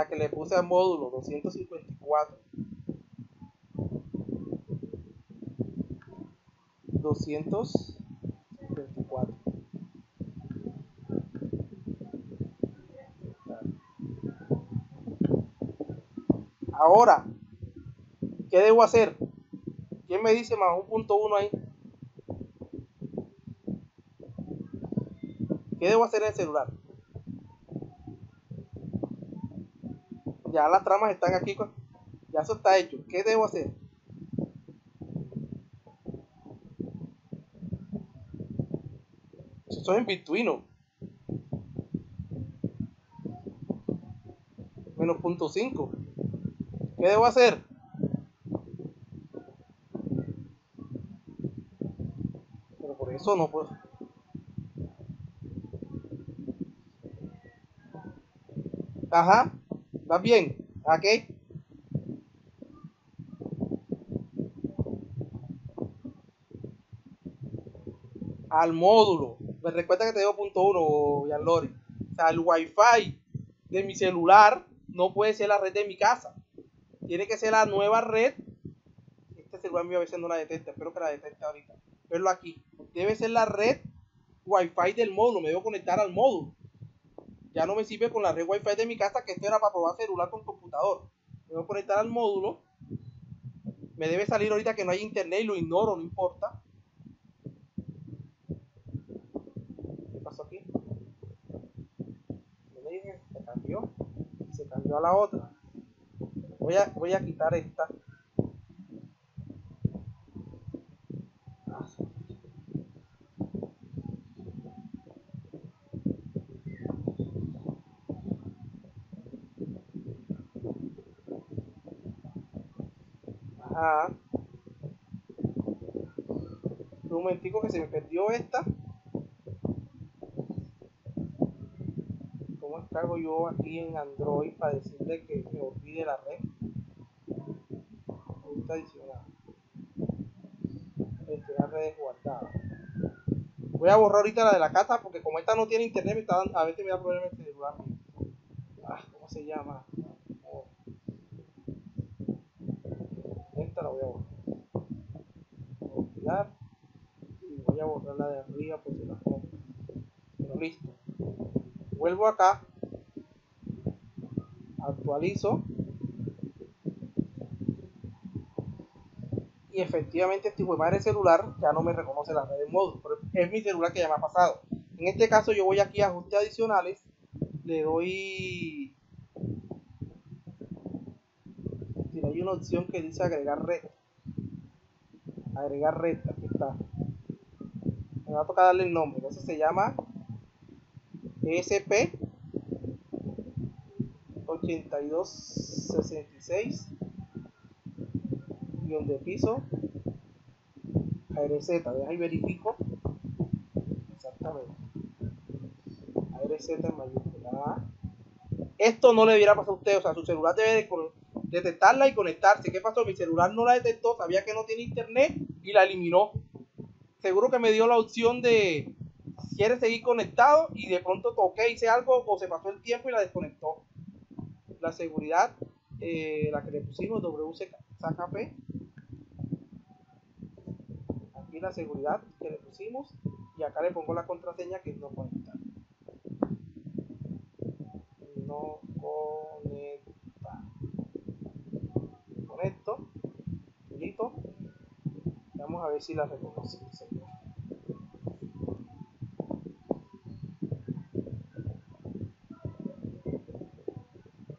La que le puse al módulo 254. 224. Ahora, ¿qué debo hacer? ¿Quién me dice más un punto uno ahí? ¿Qué debo hacer en el celular? Ya las tramas están aquí. Ya eso está hecho. ¿Qué debo hacer? Eso es en Bitwino. Menos punto 5. ¿Qué debo hacer? Pero por eso no puedo. Ajá. ¿Vas bien? ¿A qué? Al módulo. Me recuerda que te digo punto uno, Lori. O sea, el wifi de mi celular no puede ser la red de mi casa. Tiene que ser la nueva red. Este celular mío a veces no la detecta. Espero que la detecte ahorita. Verlo aquí. Debe ser la red wifi del módulo. Me debo conectar al módulo. Ya no me sirve con la red wifi de mi casa, que esto era para probar celular con computador. Me debo conectar al módulo. Me debe salir ahorita que no hay internet y lo ignoro, no importa. ¿Qué pasó aquí? me dije? Se cambió. Se cambió a la otra. Voy a, voy a quitar esta. Un momentico que se me perdió esta. ¿Cómo descargo yo aquí en Android para decirle que me olvide la red? Ahorita adicional. Gestionar redes guardadas. Voy a borrar ahorita la de la casa porque como esta no tiene internet, me está dando, a veces me da problemas el celular. Ah, ¿Cómo se llama? la voy a borrar. Voy a a borrar la de arriba por si la pongo. Pero listo. Vuelvo acá, actualizo y efectivamente este madre celular ya no me reconoce la red de módulo, pero es mi celular que ya me ha pasado. En este caso yo voy aquí a ajustes adicionales, le doy hay una opción que dice agregar red. Agregar red, aquí está. Me va a tocar darle el nombre. Eso se llama ESP 8266 guion de piso ARZ, deja y verifico exactamente ARZ en mayúscula esto no le debiera pasar a usted, o sea, su celular debe de detectarla y conectarse. ¿Qué pasó? Mi celular no la detectó, sabía que no tiene internet y la eliminó. Seguro que me dio la opción de quiere seguir conectado y de pronto toqué, hice algo o se pasó el tiempo y la desconectó. La seguridad, eh, la que le pusimos, WCKP. Aquí la seguridad que le pusimos y acá le pongo la contraseña que no conectar. No conectar listo. A ver si la reconoce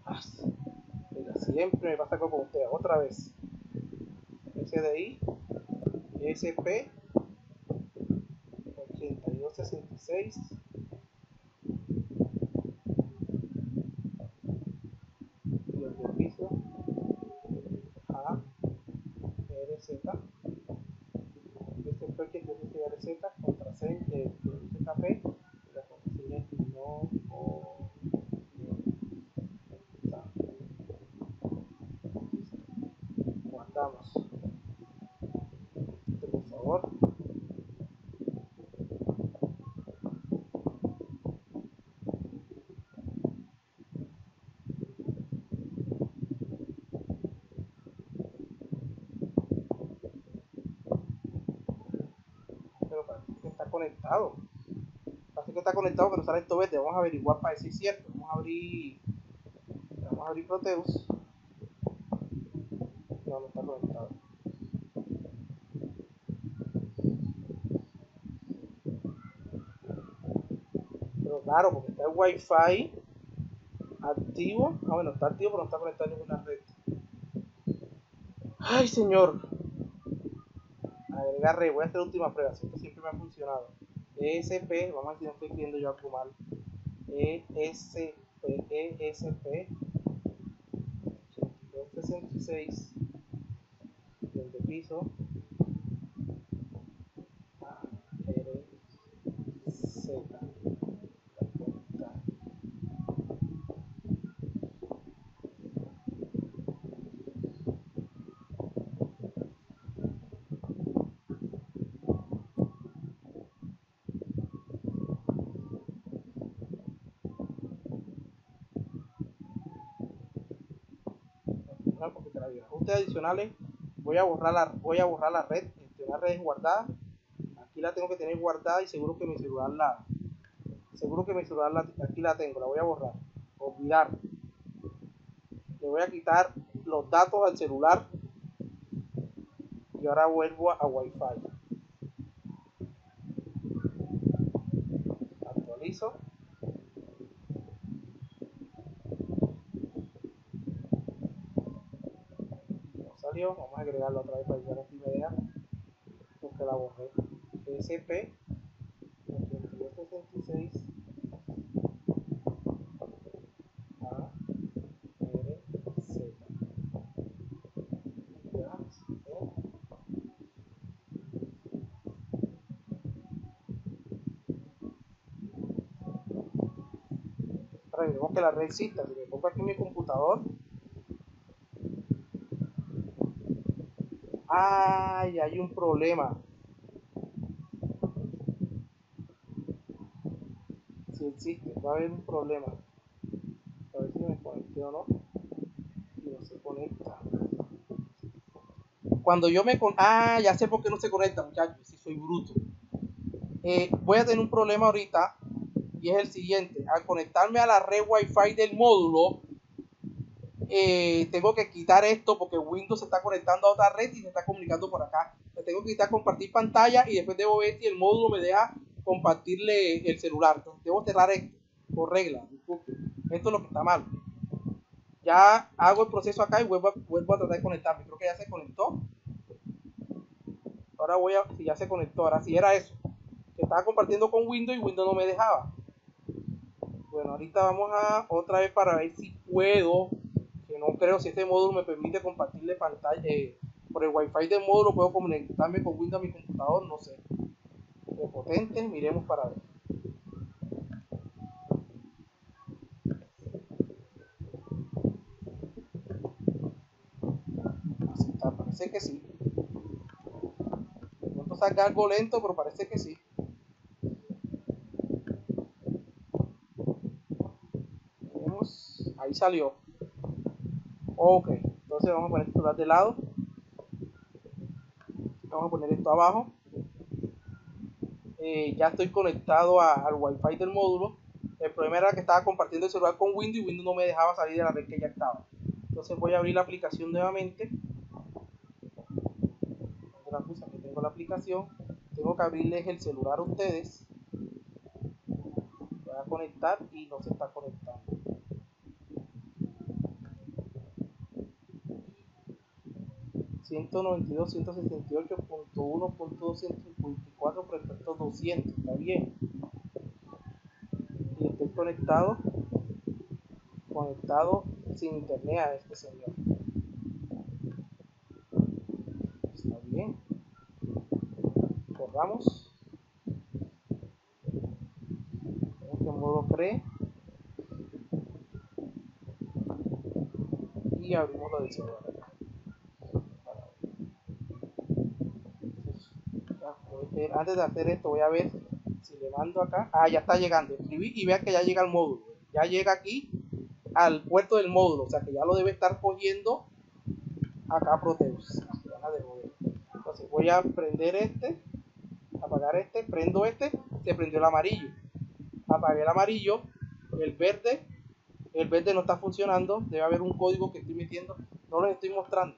ah, siempre me pasa con usted. Otra vez. SDI SP 8266 y el piso RZ Este fue el que yo puse receta, contraseña, eh, puse café, y la contraseña es no o Guardamos. Este, por favor. pero parece que está conectado. Parece que conectado, pero sale esto verde. Vamos a averiguar para decir cierto. Vamos a abrir. Vamos a abrir Proteus. No, no está conectado. Pero claro, porque está el wifi activo. Ah, bueno, está activo, pero no está conectado a ninguna red. Ay, señor agregar voy a hacer última prueba, esto siempre me ha funcionado. ESP, vamos a ver si yo algo mal. ESP, ESP 8266 de piso voy a borrar la voy a borrar la red este, una red guardada. Aquí la tengo que tener guardada y seguro que mi celular la seguro que mi celular la, aquí la tengo la voy a borrar. Olvidar le voy a quitar los datos al celular y ahora vuelvo a, a wifi actualizo vamos a agregarlo otra vez para aquí me vea porque la borré. SP 8266 A R Z. Que la red exista si me pongo aquí en mi computador ¡Ay! Hay un problema. Si existe, va a haber un problema. A ver si me conecté o no. Y no se conecta. Cuando yo me con... Ah, ya sé por qué no se conecta, muchachos. Si soy bruto. Eh, voy a tener un problema ahorita. Y es el siguiente. Al conectarme a la red Wi-Fi del módulo, eh, tengo que quitar esto porque Windows se está conectando a otra red y por acá. Tengo que quitar compartir pantalla y después debo ver si el módulo me deja compartirle el celular. Entonces debo cerrar esto por regla. Esto es lo que está mal. Ya hago el proceso acá y vuelvo a, vuelvo a tratar de conectarme. Creo que ya se conectó. Ahora voy a, si ya se conectó, ahora si era eso. Que estaba compartiendo con Windows y Windows no me dejaba. Bueno, ahorita vamos a otra vez para ver si puedo que no creo si este módulo me permite compartirle pantalla eh, por el wifi del módulo puedo conectarme con Windows a mi computador no sé. De potente miremos para ver. Está parece que sí. De pronto salga algo lento pero parece que sí. Ahí salió. Ok, entonces vamos a poner esto de lado. Vamos a poner esto abajo. Eh, ya estoy conectado al wifi del módulo. El problema era que estaba compartiendo el celular con Windows y Windows no me dejaba salir de la red que ya estaba. Entonces voy a abrir la aplicación nuevamente. Aquí tengo la aplicación. Tengo que abrirles el celular a ustedes. Voy a conectar y no se está conectando. 192.168.1.224 respecto 200, está bien. Y estoy conectado, conectado sin internet a este señor. Está bien. Corramos. Este modo cree. Y abrimos la del celular Antes de hacer esto voy a ver si le mando acá. Ah, ya está llegando. Escribí y vea que ya llega el módulo. Ya llega aquí al puerto del módulo. O sea que ya lo debe estar cogiendo acá Proteus. Entonces voy a prender este, apagar este, prendo este, se prendió el amarillo. Apagué el amarillo, el verde, el verde no está funcionando, debe haber un código que estoy metiendo, no lo estoy mostrando.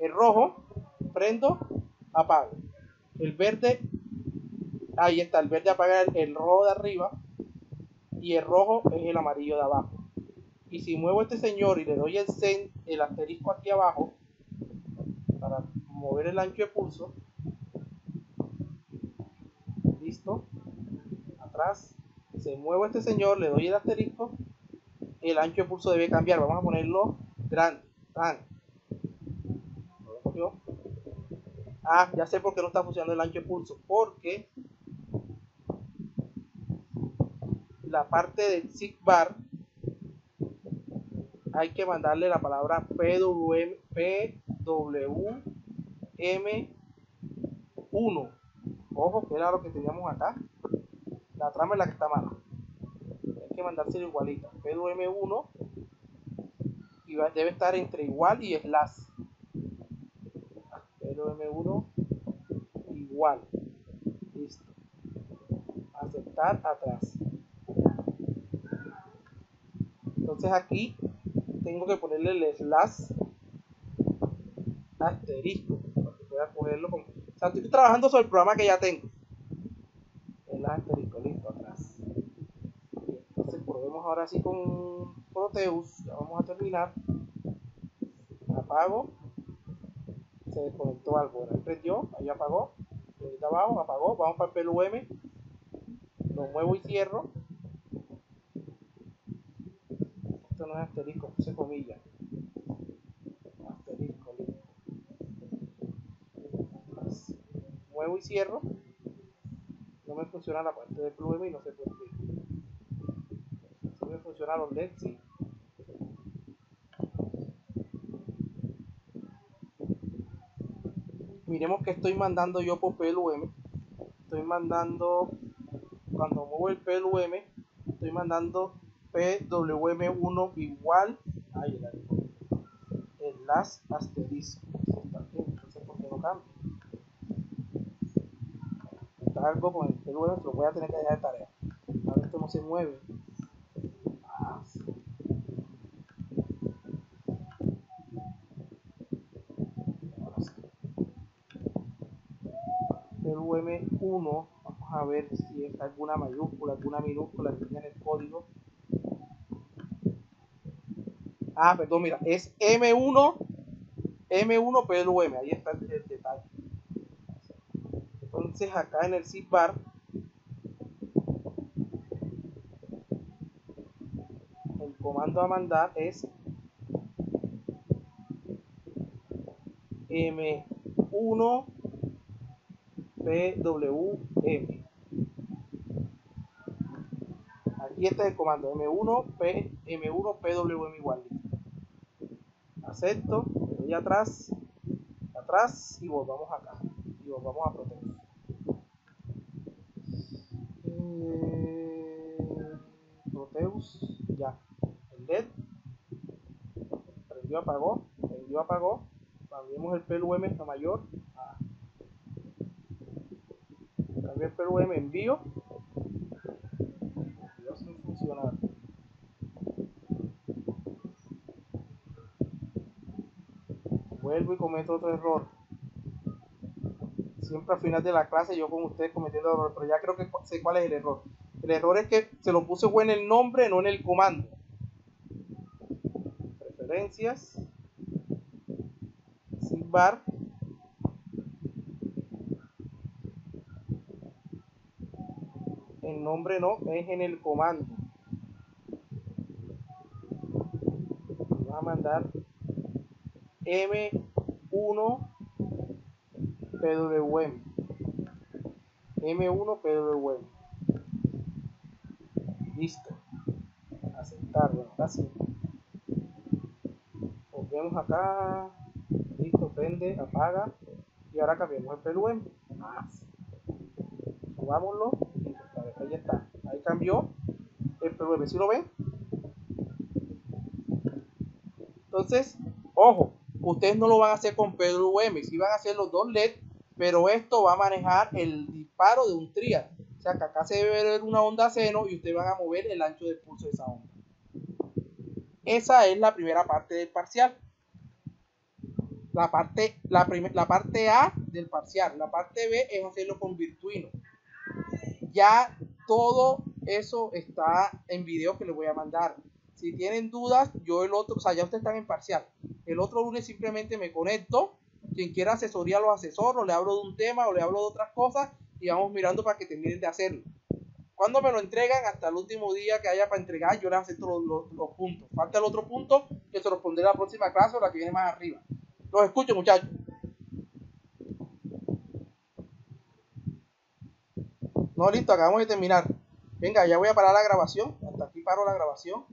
El rojo, prendo, apago. El verde, ahí está, el verde apaga el, rojo de arriba y el rojo es el amarillo de abajo. Y si muevo este señor y le doy el, sen, el asterisco aquí abajo, para mover el ancho de pulso. Listo. Atrás. Se mueve este señor, le doy el asterisco. El ancho de pulso debe cambiar. Vamos a ponerlo grande. Ah, ya sé por qué no está funcionando el ancho de pulso. Porque la parte del SIG bar hay que mandarle la palabra PWM, PWM1. Ojo, que era lo que teníamos acá. La trama es la que está mala. Hay que mandárselo igualita. PWM1 y debe estar entre igual y slash. PWM1 igual. Listo. Aceptar atrás. Entonces aquí tengo que ponerle el slash asterisco para que pueda cogerlo. O sea, estoy trabajando sobre el programa que ya tengo. El asterisco, listo, atrás. Entonces probemos ahora sí con Proteus. Ya vamos a terminar. Apago. Se desconectó algo. Ahí prendió, ahí apagó. Ahorita abajo, apagó. Vamos para el PLUM. Lo muevo y cierro. Esto no es asterisco, puse comillas. Asterisco, listo. Muevo y cierro. No me funciona la parte del plum y no sé por qué. Si me funcionan los LEDs. Miremos que estoy mandando yo por PLUM. Estoy mandando, cuando muevo el PLUM, estoy mandando PWM1 igual ahí el las asterisco. Entonces por qué no cambia está algo con el PWM lo voy a tener que dejar de tarea. A ver no se mueve. Ah. PWM1 vamos a ver si es alguna mayúscula alguna minúscula que tiene el código Ah, perdón, mira, es M1, M1 PLUM, ahí está el, detalle. Entonces acá en el zip el comando a mandar es M1 PWM. Aquí está el comando M1 P M1 PWM igual acepto, le doy atrás, atrás y volvamos acá. Y volvamos a proteger. Eh, Proteus, ya. El LED prendió, apagó, prendió, apagó. Cambiemos el PLUM a mayor. Ah. Cambié el PLUM envío. Envío sin funcionar. vuelvo y cometo otro error. Siempre al final de la clase yo con ustedes cometiendo error, pero ya creo que sé cuál es el error. El error es que se lo puse en el nombre, no en el comando. Preferencias. Sin bar. El nombre no, es en el comando. Va a mandar M1 PWM. M1 PWM. Listo. Aceptar, bueno, sí. Volvemos acá. Listo, prende, apaga. Y ahora cambiamos el PWM. Subámoslo. Ahí está. Ahí cambió el PWM. ¿Sí lo ven? Entonces, ojo, ustedes no lo van a hacer con PWM, si van a hacer los dos LED, pero esto va a manejar el disparo de un trial. O sea que acá se debe ver una onda seno y ustedes van a mover el ancho de pulso de esa onda. Esa es la primera parte del parcial. La parte, la, la parte A del parcial. La parte B es hacerlo con Virtuino. Ya todo eso está en video que les voy a mandar. Si tienen dudas, yo el otro, o sea, ya ustedes están en parcial. El otro lunes simplemente me conecto. Quien quiera asesoría los asesoro, le hablo de un tema o le hablo de otras cosas y vamos mirando para que terminen de hacerlo. Cuando me lo entregan, hasta el último día que haya para entregar, yo les acepto los, los, puntos. Falta el otro punto que se los pondré la próxima clase o la que viene más arriba. Los escucho, muchachos. No, listo, acabamos de terminar. Venga, ya voy a parar la grabación. Hasta aquí paro la grabación.